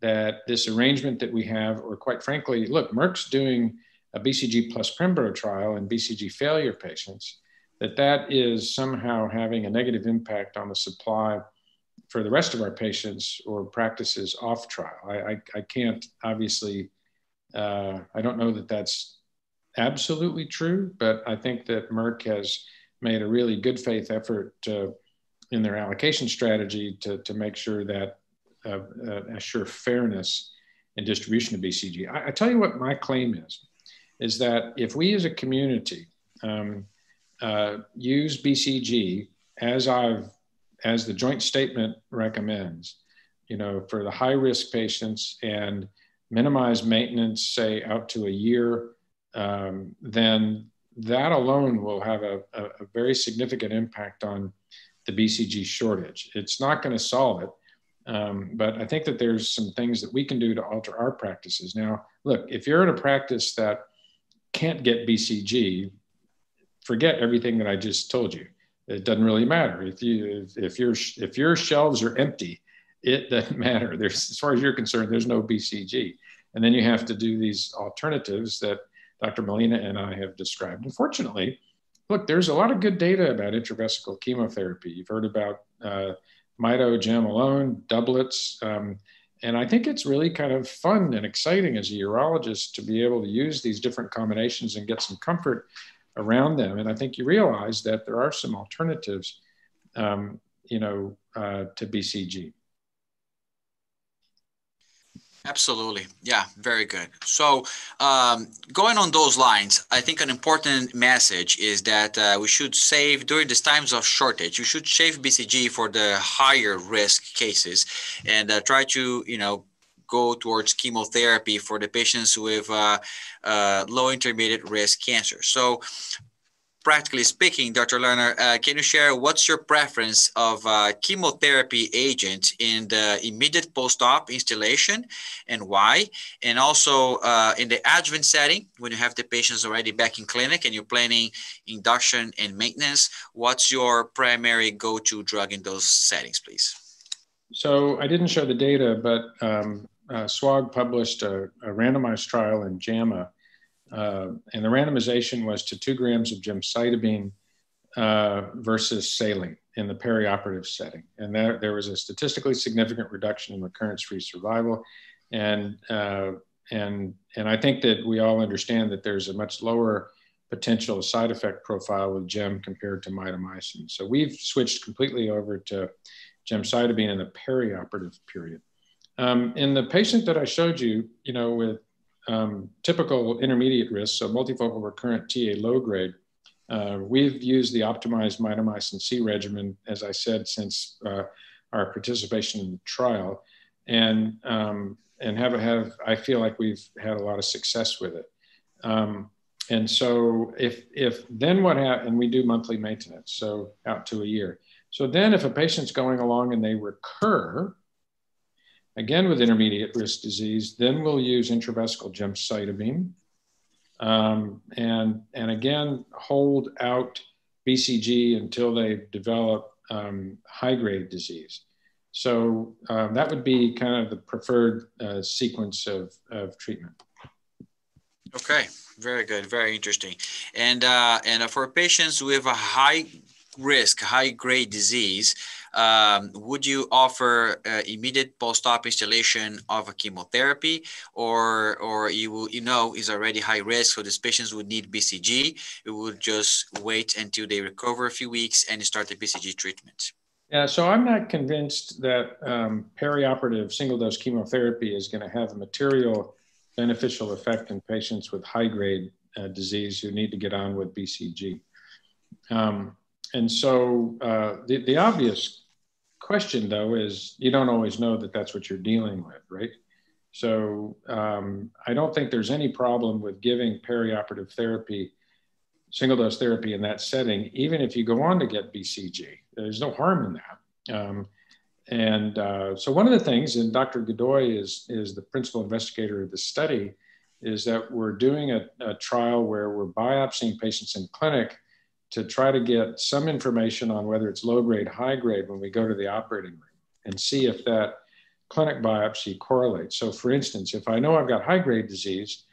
that this arrangement that we have, or quite frankly, look, Merck's doing a BCG plus Pembro trial in BCG failure patients, that that is somehow having a negative impact on the supply for the rest of our patients or practices off trial. I, I, I can't obviously uh, I don't know that that's absolutely true, but I think that Merck has made a really good faith effort to in their allocation strategy to, to make sure that uh, uh, assure fairness in distribution of BCG. I, I, tell you what my claim is, is that if we as a community um, uh, use BCG as I've, as the joint statement recommends, you know, for the high risk patients and minimize maintenance, say out to a year, um, then that alone will have a, a, a, very significant impact on the BCG shortage. It's not going to solve it, um, but I think that there's some things that we can do to alter our practices. Now, look, if you're in a practice that can't get BCG, forget everything that I just told you. It doesn't really matter if you if, your if your shelves are empty, it doesn't matter. There's as far as you're concerned, there's no BCG, and then you have to do these alternatives that Dr. Molina and I have described. Unfortunately, look, there's a lot of good data about intravesical chemotherapy. You've heard about uh, Mito, Gem alone, doublets. Um, and I think it's really kind of fun and exciting as a urologist to be able to use these different combinations and get some comfort around them. And I think you realize that there are some alternatives, um, you know, uh, to BCG. Absolutely. Yeah, very good. So, um, going on those lines, I think an important message is that uh, we should save during these times of shortage. You should save BCG for the higher risk cases, and uh, try to you know go towards chemotherapy for the patients with uh, uh low intermediate risk cancer. So, practically speaking, Dr. Lerner, uh, can you share what's your preference of uh, chemotherapy agent in the immediate post-op instillation and why? And also uh, in the adjuvant setting, when you have the patients already back in clinic and you're planning induction and maintenance, what's your primary go-to drug in those settings, please? So I didn't show the data, but um, uh, SWOG published a, a randomized trial in JAMA uh, and the randomization was to two grams of gemcitabine uh, versus saline in the perioperative setting. And there, there was a statistically significant reduction in recurrence-free survival. And, uh, and, and I think that we all understand that there's a much lower potential side effect profile with GEM compared to mitomycin. So we've switched completely over to gemcitabine in the perioperative period. Um, in the patient that I showed you, you know, with um, typical intermediate risk, so multifocal recurrent TA low grade, uh, we've used the optimized mitomycin C regimen, as I said, since uh, our participation in the trial, and um, and have have I feel like we've had a lot of success with it. Um, and so if if then what happens, and we do monthly maintenance, so out to a year. So then if a patient's going along and they recur, again with intermediate risk disease, then we'll use intravesical gemcitabine. Um, and, and again, hold out BCG until they develop um, high grade disease. So um, that would be kind of the preferred uh, sequence of, of treatment. Okay, very good, very interesting. And, uh, and for patients with a high risk, high grade disease, um, would you offer uh, immediate post-op instillation of a chemotherapy? Or or you you know is already high risk so these patients would need bcg you would just wait until they recover a few weeks and start the bcg treatment. Yeah so i'm not convinced that um, perioperative single dose chemotherapy is going to have a material beneficial effect in patients with high grade uh, disease who need to get on with bcg um, and so uh, the, the obvious question though is you don't always know that that's what you're dealing with, right? So um, I don't think there's any problem with giving perioperative therapy, single dose therapy in that setting, even if you go on to get BCG. There's no harm in that. Um, and uh, so one of the things, and Dr. Godoy is, is the principal investigator of the study, is that we're doing a, a trial where we're biopsying patients in clinic to try to get some information on whether it's low grade, high grade when we go to the operating room and see if that clinic biopsy correlates. So, for instance, if I know I've got high grade disease,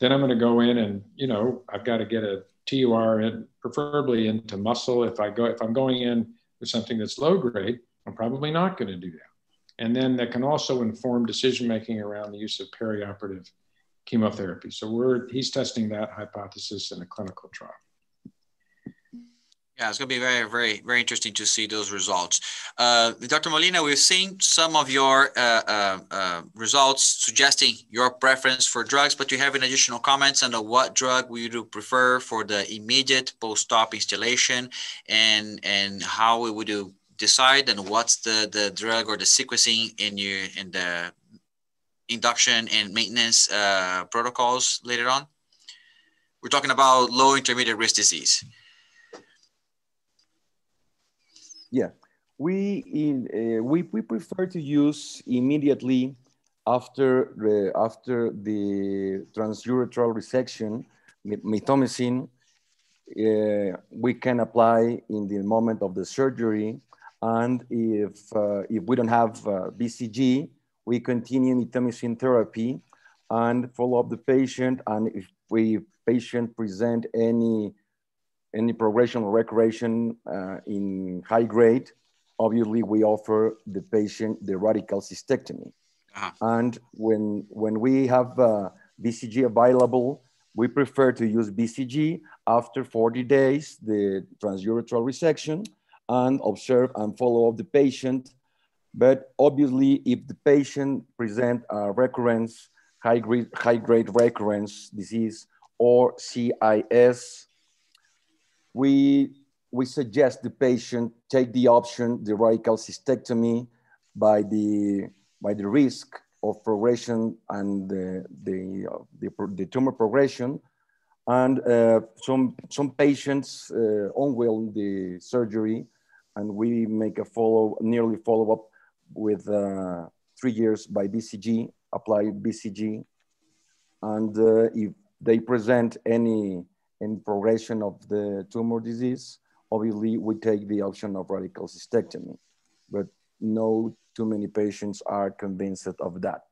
then I'm going to go in and, you know, I've got to get a TUR in, preferably into muscle. If I go, if I'm going in with something that's low grade, I'm probably not going to do that. And then that can also inform decision making around the use of perioperative chemotherapy. So we're he's testing that hypothesis in a clinical trial. Yeah, it's going to be very, very, very interesting to see those results. Uh, Dr. Molina, we've seen some of your uh, uh, uh, results suggesting your preference for drugs, but you have an additional comments on what drug would you prefer for the immediate post-op instillation and and how would you decide and what's the, the drug or the sequencing in your in the induction and maintenance uh, protocols later on? We're talking about low intermediate risk disease. Yeah, we in uh, we we prefer to use immediately after the after the transurethral resection mitomycin. Uh, we can apply in the moment of the surgery, and if uh, if we don't have uh, BCG, we continue mitomycin therapy and follow up the patient. And if we patient present any any progression or recursion uh, in high grade, obviously we offer the patient the radical cystectomy. Uh-huh. And when, when we have uh, BCG available, we prefer to use BCG after 40 days, the transurethral resection, and observe and follow up the patient. But obviously, if the patient present a recurrence, high grade, high grade recurrence disease, or CIS, we, we suggest the patient take the option, the radical cystectomy by the, by the risk of progression and the, the, the, the, tumor progression. And uh, some, some patients uh, unwell the surgery and we make a follow, nearly follow up with uh, three years by BCG, apply BCG. And uh, if they present any in progression of the tumor disease, obviously we take the option of radical cystectomy, but no too many patients are convinced of that.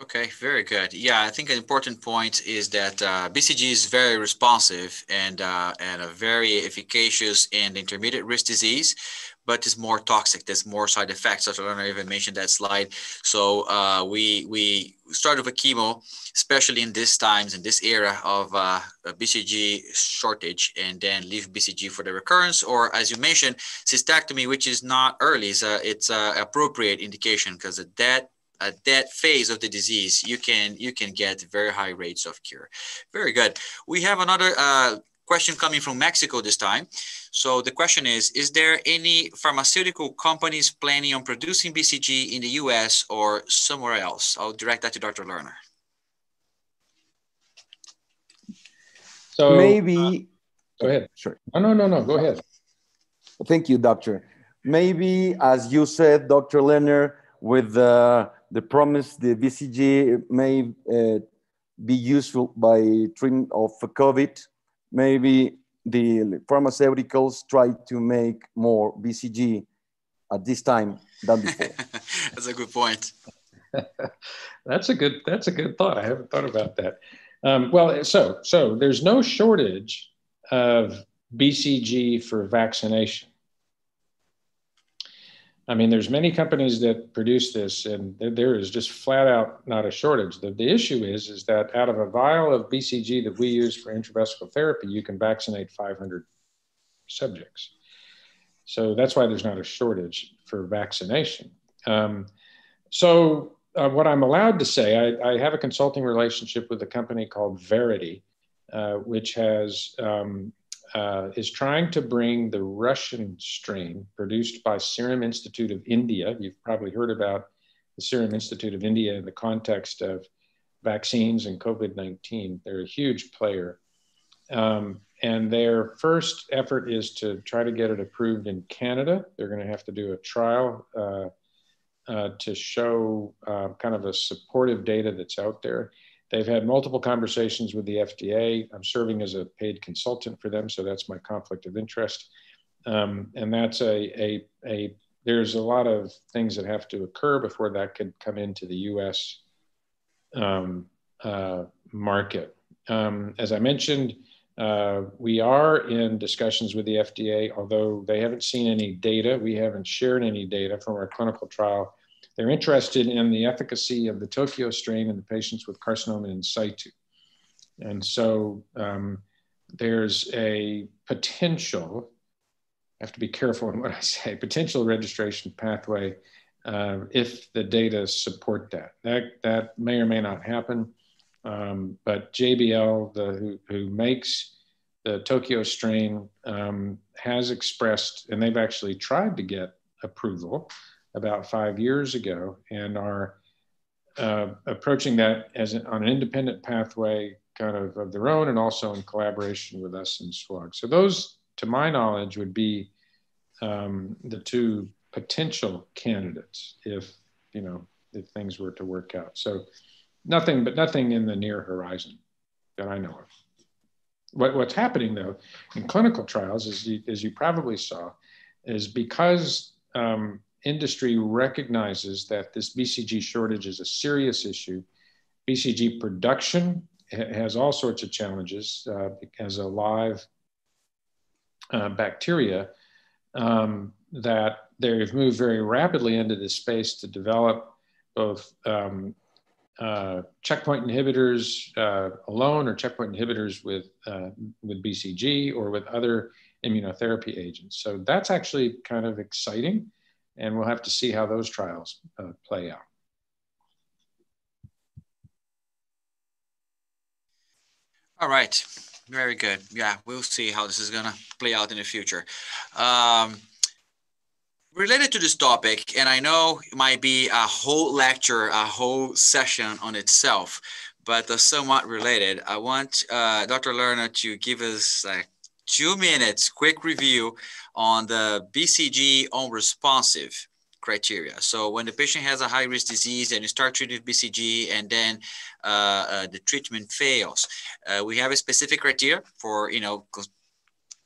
Okay, very good. Yeah, I think an important point is that uh, BCG is very responsive and uh, and a very efficacious in intermediate risk disease but it's more toxic. There's more side effects. Dr. Lerner even mentioned that slide. So uh, we we started with chemo, especially in these times in this era of uh, BCG shortage, and then leave BCG for the recurrence, or as you mentioned, cystectomy, which is not early. It's it's a appropriate indication because at that at that phase of the disease, you can you can get very high rates of cure. Very good. We have another uh, question coming from Mexico this time. So the question is, is there any pharmaceutical companies planning on producing BCG in the US or somewhere else? I'll direct that to Dr. Lerner. So maybe, uh, go ahead. Sure. No, no, no, no, go ahead. Thank you, doctor. Maybe, as you said, Dr. Lerner, with uh, the promise the BCG may uh, be useful by treatment of COVID, maybe the pharmaceuticals try to make more BCG at this time than before. that's a good point. that's a good. That's a good thought. I haven't thought about that. Um, well, so so there's no shortage of BCG for vaccination. I mean, there's many companies that produce this, and there is just flat out not a shortage. The, the issue is, is that out of a vial of BCG that we use for intravesical therapy, you can vaccinate 500 subjects. So that's why there's not a shortage for vaccination. Um, so uh, what I'm allowed to say, I, I, have a consulting relationship with a company called Verity, uh, which has um, uh, is trying to bring the Russian strain produced by Serum Institute of India. You've probably heard about the Serum Institute of India in the context of vaccines and COVID 19. They're a huge player. Um, and their first effort is to try to get it approved in Canada. They're going to have to do a trial uh, uh, to show uh, kind of a supportive data that's out there. They've had multiple conversations with the FDA. I'm serving as a paid consultant for them, so that's my conflict of interest. Um, and that's a, a, a, there's a lot of things that have to occur before that could come into the US um, uh, market. Um, as I mentioned, uh, we are in discussions with the FDA, although they haven't seen any data. We haven't shared any data from our clinical trial they're interested in the efficacy of the Tokyo strain in the patients with carcinoma in situ. And so um, there's a potential, I have to be careful in what I say, potential registration pathway uh, if the data support that. That, that may or may not happen. Um, but JBL, the, who, who makes the Tokyo strain, um, has expressed, and they've actually tried to get approval about five years ago and are uh, approaching that as an, on an independent pathway kind of of their own and also in collaboration with us and SWOG. So those, to my knowledge, would be um, the two potential candidates if, you know, if things were to work out. So nothing, but nothing in the near horizon that I know of. What, what's happening though in clinical trials, as you, as you probably saw, is because um, industry recognizes that this BCG shortage is a serious issue. BCG production has all sorts of challenges uh, as a live uh, bacteria um, that they've moved very rapidly into this space to develop both um, uh, checkpoint inhibitors uh, alone or checkpoint inhibitors with, uh, with BCG or with other immunotherapy agents. So that's actually kind of exciting and we'll have to see how those trials uh, play out. All right, very good. Yeah, we'll see how this is gonna play out in the future. Um, related to this topic, and I know it might be a whole lecture, a whole session on itself, but uh, somewhat related. I want uh, Dr. Lerner to give us like two minutes quick review on the BCG unresponsive criteria. So when the patient has a high risk disease and you start treating BCG and then uh, uh, the treatment fails, uh, we have a specific criteria for, you know,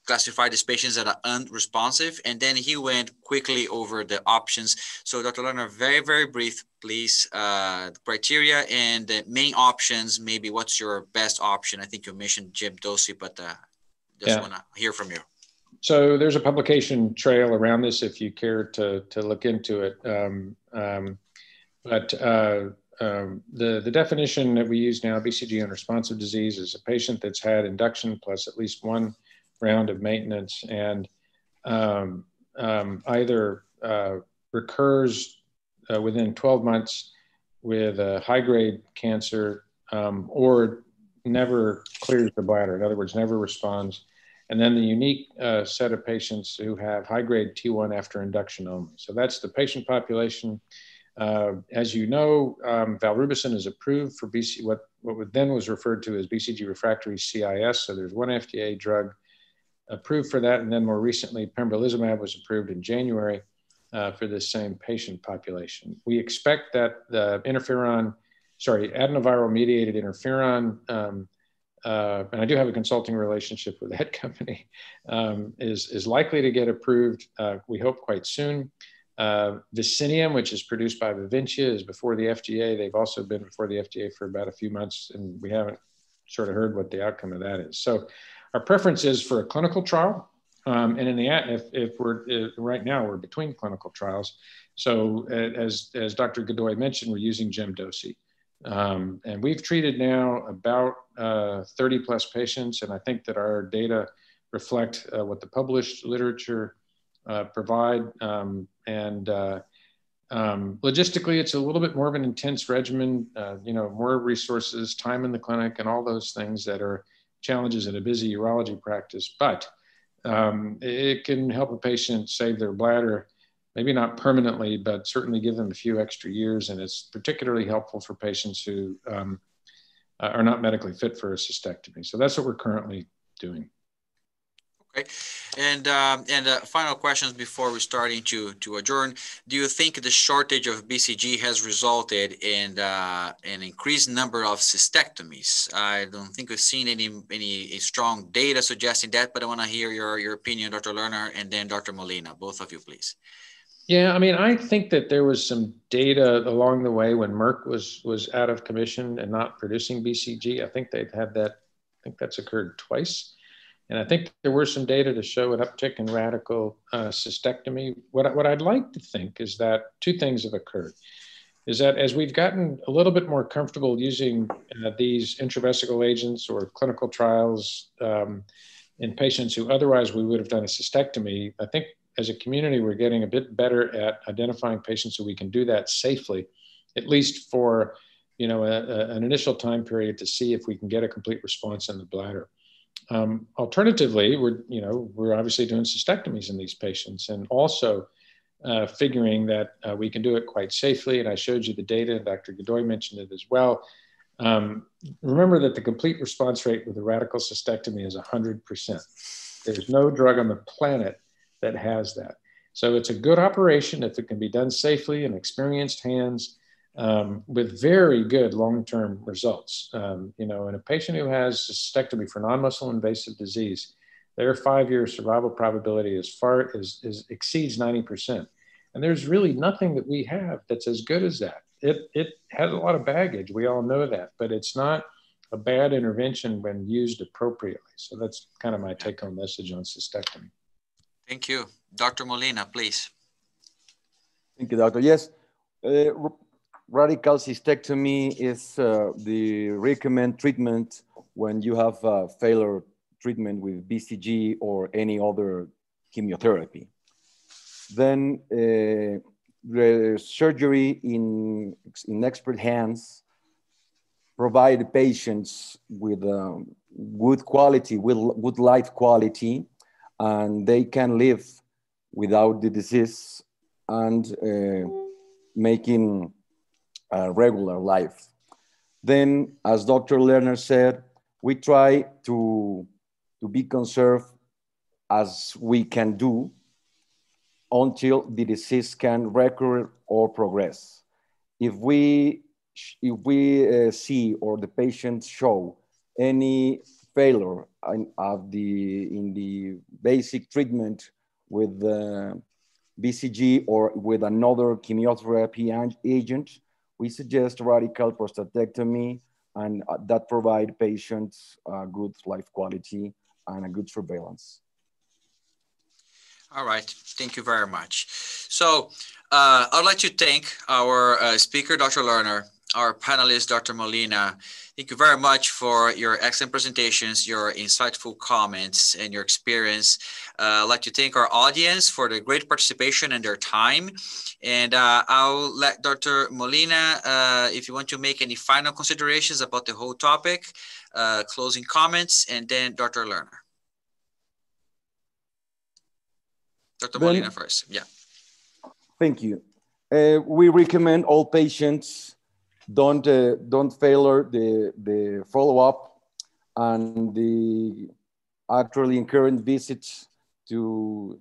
classify these patients that are unresponsive. And then he went quickly over the options. So Dr. Lerner, very, very brief, please, uh, criteria and the main options, maybe what's your best option? I think you mentioned gemcitabine, but uh, just yeah. want to hear from you. So there's a publication trail around this if you care to, to look into it. Um, um, but uh, um, the, the definition that we use now, BCG unresponsive disease, is a patient that's had induction plus at least one round of maintenance and um, um, either uh, recurs uh, within 12 months with a high grade cancer um, or never clears the bladder. In other words, never responds and then the unique uh, set of patients who have high grade T1 after induction only. So that's the patient population. Uh, as you know, um, valrubicin is approved for BC, what, what then was referred to as BCG refractory CIS. So there's one FDA drug approved for that. And then more recently, pembrolizumab was approved in January uh, for this same patient population. We expect that the interferon, sorry, adenoviral mediated interferon um, uh, and I do have a consulting relationship with that company, um, is, is likely to get approved, uh, we hope quite soon. Uh, Vicinium, which is produced by Viventia, is before the FDA. They've also been before the FDA for about a few months, and we haven't sort of heard what the outcome of that is. So our preference is for a clinical trial. Um, and in the if, if we're if right now we're between clinical trials, so as as Dr. Godoy mentioned, we're using GemDoce. Um, and we've treated now about uh, 30 plus patients, and I think that our data reflect uh, what the published literature uh, provide. Um, and uh, um, logistically, it's a little bit more of an intense regimen, uh, you know, more resources, time in the clinic, and all those things that are challenges in a busy urology practice. But um, it can help a patient save their bladder maybe not permanently, but certainly give them a few extra years. And it's particularly helpful for patients who um, are not medically fit for a cystectomy. So that's what we're currently doing. Okay, and um, and uh, final questions before we're starting to to adjourn. Do you think the shortage of BCG has resulted in uh, an increased number of cystectomies? I don't think we've seen any any strong data suggesting that, but I want to hear your your opinion, Dr. Lerner, and then Dr. Molina, both of you, please. Yeah, I mean, I think that there was some data along the way when Merck was was out of commission and not producing BCG. I think they've had that. I think that's occurred twice, and I think there were some data to show an uptick in radical uh, cystectomy. What what I'd like to think is that two things have occurred. is that as we've gotten a little bit more comfortable using uh, these intravesical agents or clinical trials um, in patients who otherwise we would have done a cystectomy, I think as a community, we're getting a bit better at identifying patients so we can do that safely, at least for you know, a, a, an initial time period to see if we can get a complete response in the bladder. Um, alternatively, we're, you know, we're obviously doing cystectomies in these patients and also uh, figuring that uh, we can do it quite safely. And I showed you the data, Dr. Godoy mentioned it as well. Um, remember that the complete response rate with a radical cystectomy is 100%. There's no drug on the planet that has that. So it's a good operation if it can be done safely in experienced hands um, with very good long-term results. Um, you know, in a patient who has cystectomy for non-muscle invasive disease, their five-year survival probability is far is, is exceeds 90%. And there's really nothing that we have that's as good as that. It, it has a lot of baggage. We all know that, but it's not a bad intervention when used appropriately. So that's kind of my take home message on cystectomy. Thank you. Dr. Molina, please. Thank you, doctor. Yes, uh, radical cystectomy is uh, the recommend treatment when you have a failure treatment with BCG or any other chemotherapy. Then uh, the surgery in, in expert hands provide patients with um, good quality, with good life quality, and they can live without the disease and uh, making a regular life. Then, as Dr. Lerner said, we try to, to be conserved as we can do until the disease can recur or progress. If we, if we uh, see or the patient show any failure in, of the, in the basic treatment with uh, BCG or with another chemotherapy agent, we suggest radical prostatectomy and uh, that provide patients good life quality and a good surveillance. All right, thank you very much. So uh, I'd like to thank our uh, speaker, Dr. Lerner, our panelist, Dr. Molina. Thank you very much for your excellent presentations, your insightful comments, and your experience. Uh, I'd like to thank our audience for the great participation and their time. And uh, I'll let Dr. Molina, uh, if you want to make any final considerations about the whole topic, uh, closing comments, and then Dr. Lerner. Dr. Molina first, yeah. Thank you. Uh, we recommend all patients don't uh, don't fail the the follow up and the actually current visits to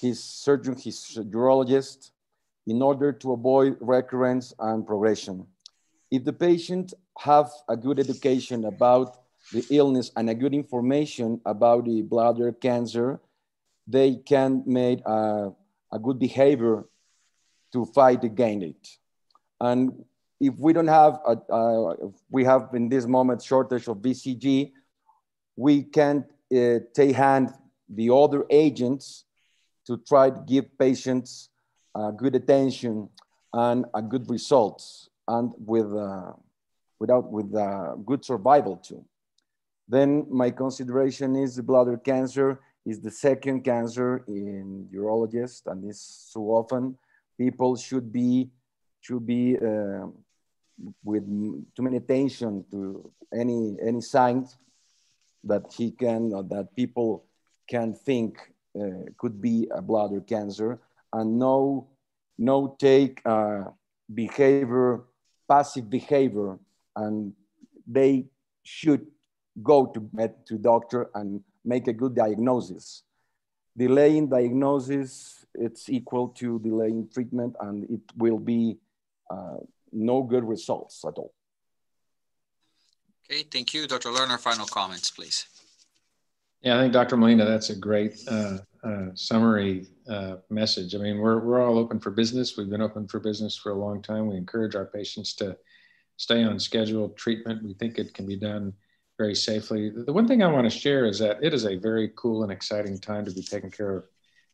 his surgeon, his urologist, in order to avoid recurrence and progression. If the patient have a good education about the illness and a good information about the bladder cancer, they can make a, a good behavior to fight against it. And if we don't have, a, uh, we have in this moment shortage of BCG, we can uh, take hand the other agents to try to give patients uh, good attention and a good results and with, uh, without, with uh, good survival too. Then my consideration is bladder cancer is the second cancer in urologists and is so often people should be should be uh, with too many attention to any any signs that he can uh, that people can think uh, could be a bladder cancer. And no no take uh, behavior passive behavior and they should go to med, to doctor and make a good diagnosis. Delaying diagnosis it's equal to delaying treatment and it will be uh, no good results at all. Okay, thank you. Dr. Lerner, final comments, please. Yeah, I think Dr. Molina, that's a great uh, uh, summary uh, message. I mean, we're, we're all open for business. We've been open for business for a long time. We encourage our patients to stay on scheduled treatment. We think it can be done very safely. The one thing I want to share is that it is a very cool and exciting time to be taking care of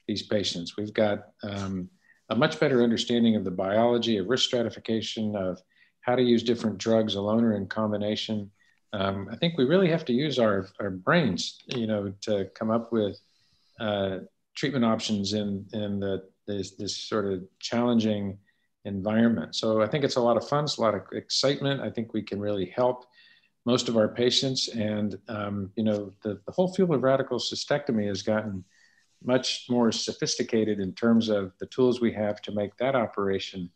these patients. We've got um, a much better understanding of the biology of risk stratification, of how to use different drugs alone or in combination. Um, I think we really have to use our, our brains, you know, to come up with uh, treatment options in, in the, this, this sort of challenging environment. So I think it's a lot of fun, it's a lot of excitement. I think we can really help most of our patients. And, um, you know, the, the whole field of radical cystectomy has gotten much more sophisticated in terms of the tools we have to make that operation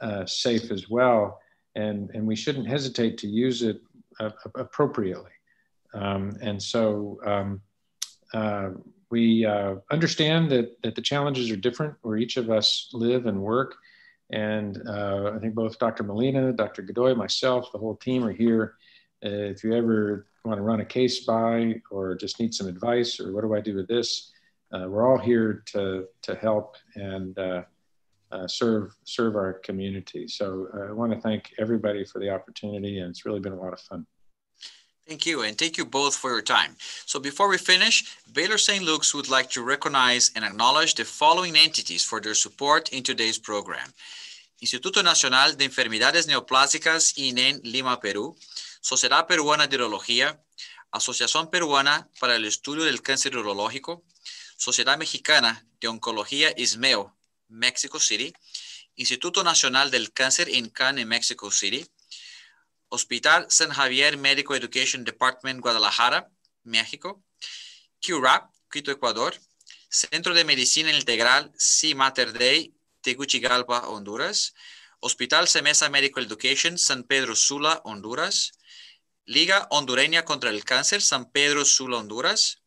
uh, safe as well. And, and we shouldn't hesitate to use it uh, appropriately. Um, and so um, uh, we uh, understand that, that the challenges are different where each of us live and work. And uh, I think both Dr. Molina, Dr. Godoy, myself, the whole team are here. Uh, if you ever want to run a case by or just need some advice or what do I do with this, uh, we're all here to, to help and uh, uh, serve, serve our community. So I want to thank everybody for the opportunity and it's really been a lot of fun. Thank you, and thank you both for your time. So before we finish, Baylor St. Luke's would like to recognize and acknowledge the following entities for their support in today's program. Instituto Nacional de Enfermedades Neoplásicas, INEN, Lima, Perú, Sociedad Peruana de Urología, Asociación Peruana para el Estudio del Cáncer Urológico, Sociedad Mexicana de Oncología, ISMEO, Mexico City, Instituto Nacional del Cáncer, INCAN, en Mexico City, Hospital San Javier Medical Education Department, Guadalajara, México, QRAP, Quito, Ecuador, Centro de Medicina Integral C. Mater Dei, Tegucigalpa, Honduras, Hospital Semesa Medical Education, San Pedro Sula, Honduras, Liga Hondureña contra el Cáncer, San Pedro Sula, Honduras,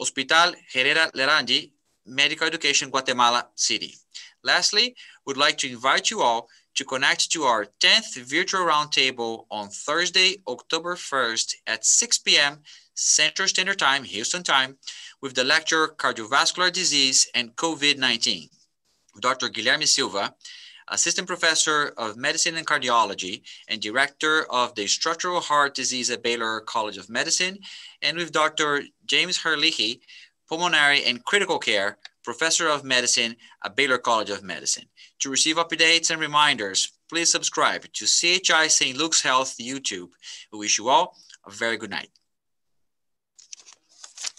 Hospital Herrera Llerandi, Medical Education, Guatemala City. Lastly, we'd like to invite you all to connect to our 10th virtual roundtable on Thursday, October 1st at 6 p.m. Central Standard Time, Houston time, with the lecture Cardiovascular Disease and COVID-19. Dr. Guilherme Silva, Assistant Professor of Medicine and Cardiology and Director of the Structural Heart Disease at Baylor College of Medicine, and with Dr. James Herlihy, Pulmonary and Critical Care Professor of Medicine at Baylor College of Medicine. To receive updates and reminders, please subscribe to CHI St. Luke's Health YouTube. We wish you all a very good night.